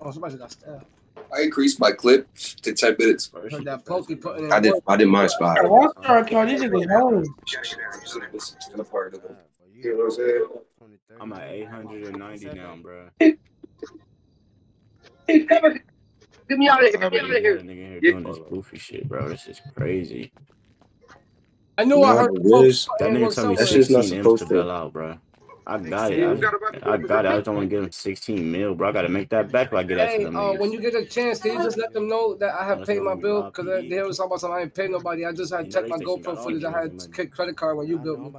Oh, somebody got stabbed. I increased my clip to 10 minutes. That pokey putting I did. I did my spot. Rockstar account, these niggas home. You know what I'm saying? I'm at 890 now, bro. Get me out of here. Get me out of here. nigga here doing this goofy shit, bro. This is crazy. I knew I heard the it pokey is. That nigga work told me That's just not 16 M's supposed to. bail out, bro. I got it. I, I got it. I just don't want to give him 16 mil, bro. I got to make that back if I get that to them uh, niggas. when you get a chance, can you just let them know that I have That's paid my bill? Because to they was talking about something. I ain't paid nobody. I just had You know, checked my think you GoPro got footage. I had money. credit card when you built me.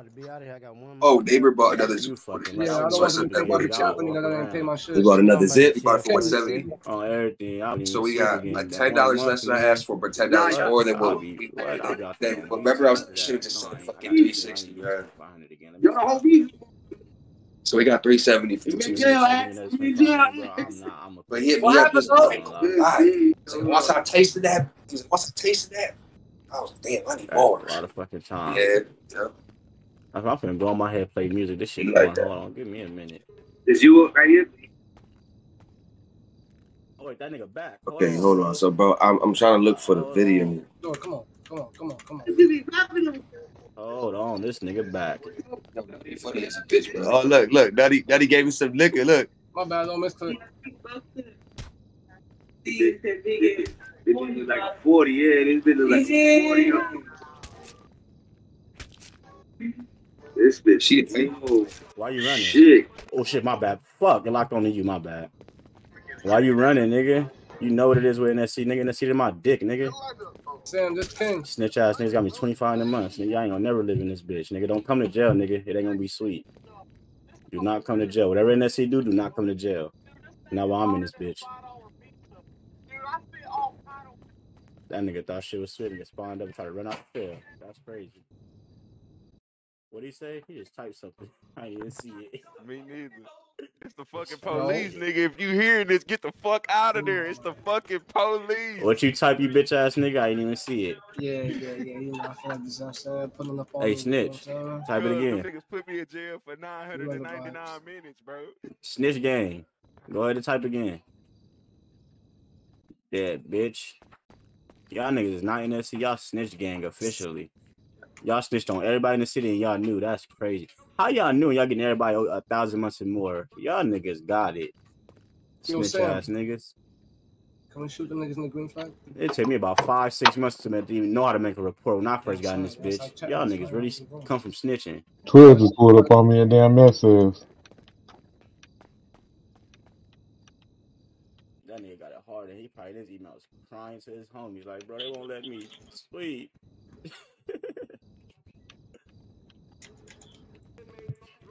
Oh, neighbor bought another. You fucking Yeah, I don't want to that be money. chopping nigga that ain't pay my shit. We bought another zip. We bought it for 170. On everything. I don't even So we got again. like That ten one dollars less than I asked for, but ten dollars more than I'll what. be, what? I got Then you. remember I was After should have just No, said I I fucking got you. I three ain't sixty, even man. 500 again. Y'all the whole reason. So we got three seventy for the Give two. me that 25, bro. I'm not. I'm a. But he hit me up happened, this bro? So once I tasted that, he was like, once I tasted that, I was damn, I need more. a lot of fucking time. Yeah, yeah. I'm I'm finna go on my head, play music. This shit going. like? Hold on, give me a minute. Is you right here? Oh wait, that nigga back. Hold Okay, on, hold on. So, bro, I'm I'm trying to look for the Hold video. on. No, come on, come on, come on, come on. Hold on, this nigga back. Funny as a bitch, bro. Oh, look, look. Daddy, Daddy gave me some liquor. Look. My bad, don't misclick. This bitch is like 40, yeah. This bitch is like 40. This bitch, She oh, Why you running? shit. Oh shit, my bad. Fuck, it locked onto you. My bad. Why you running, nigga? You know what it is with NSC, nigga. NSC to my dick, nigga. Sam, just ping. Snitch ass niggas got me 25 in a month. Nigga, I ain't gonna never live in this bitch. Nigga, don't come to jail, nigga. It ain't gonna be sweet. Do not come to jail. Whatever NSC do, do not come to jail. Now while I'm in this bitch. That nigga thought shit was sweet and get spawned up and try to run out the field. That's crazy. What'd he say? He just typed something. I didn't see it. Me neither. It's the fucking police, nigga. If you hearing this, get the fuck out of there. It's the fucking police. What you type, you bitch ass nigga? I didn't even see it. Yeah, yeah, yeah. You know, I feel like this. I'm saying, putting up all Hey, these, you know what I'm snitch. saying? Type it again. niggas put me in jail for 999 minutes, bro. Snitch gang. Go ahead and type again. Yeah, bitch. Y'all niggas is not in NSC. Y'all snitch gang officially. Y'all snitched on everybody in the city and y'all knew. That's crazy. How y'all knew and y'all getting everybody a thousand months and more? Y'all niggas got it. Snitch Sam. ass niggas. Can we shoot the niggas in the green flag? It took me about five, six months to even know how to make a report when I first got in this bitch. Y'all niggas really come from snitching. Twitter just pulled up on me a damn message. That nigga got it hard and he probably in his emails crying to his homies like, bro, they won't let me sleep.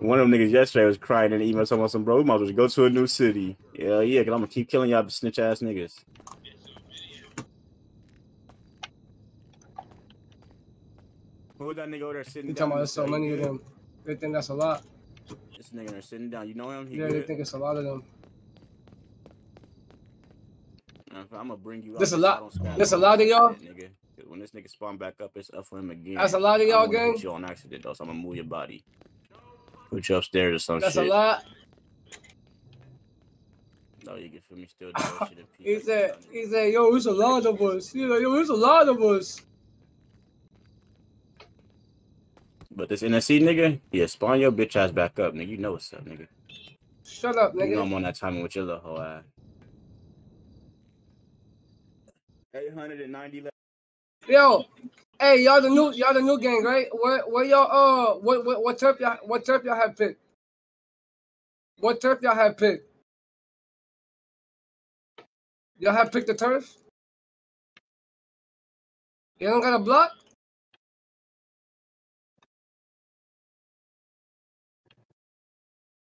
One of them niggas yesterday was crying in the email talking about some bro. We might as well go to a new city. Yeah, yeah, cause I'm gonna keep killing y'all snitch ass niggas. Who was that nigga over there sitting You down? talking about there's so He many of them. They think that's a lot. This nigga there sitting down. You know him? He Yeah, they think it's a lot of them. I'm gonna bring you. There's up a so I lot- don't there's a lot of y'all? That, When this nigga spawn back up, it's up for him again. That's a lot of y'all, don't gang? You on accident though, so I'm gonna move your body. Put you upstairs or some That's shit. a lot. No, you can feel me still do that shit in peace. He said, he said, yo, it's a lot of us. You know, yo, it's a lot of us. But this NSC nigga, yeah, spawn your bitch ass back up, nigga. You know what's up, nigga. Shut up, nigga. You know I'm on that timing with your little hoe ass. 890 left. Yo, hey, y'all the new, y'all the new gang, right? Where, where y'all, uh, what, what, what turf y'all, what turf y'all have picked? What turf y'all have picked? Y'all have picked the turf? You don't got a block?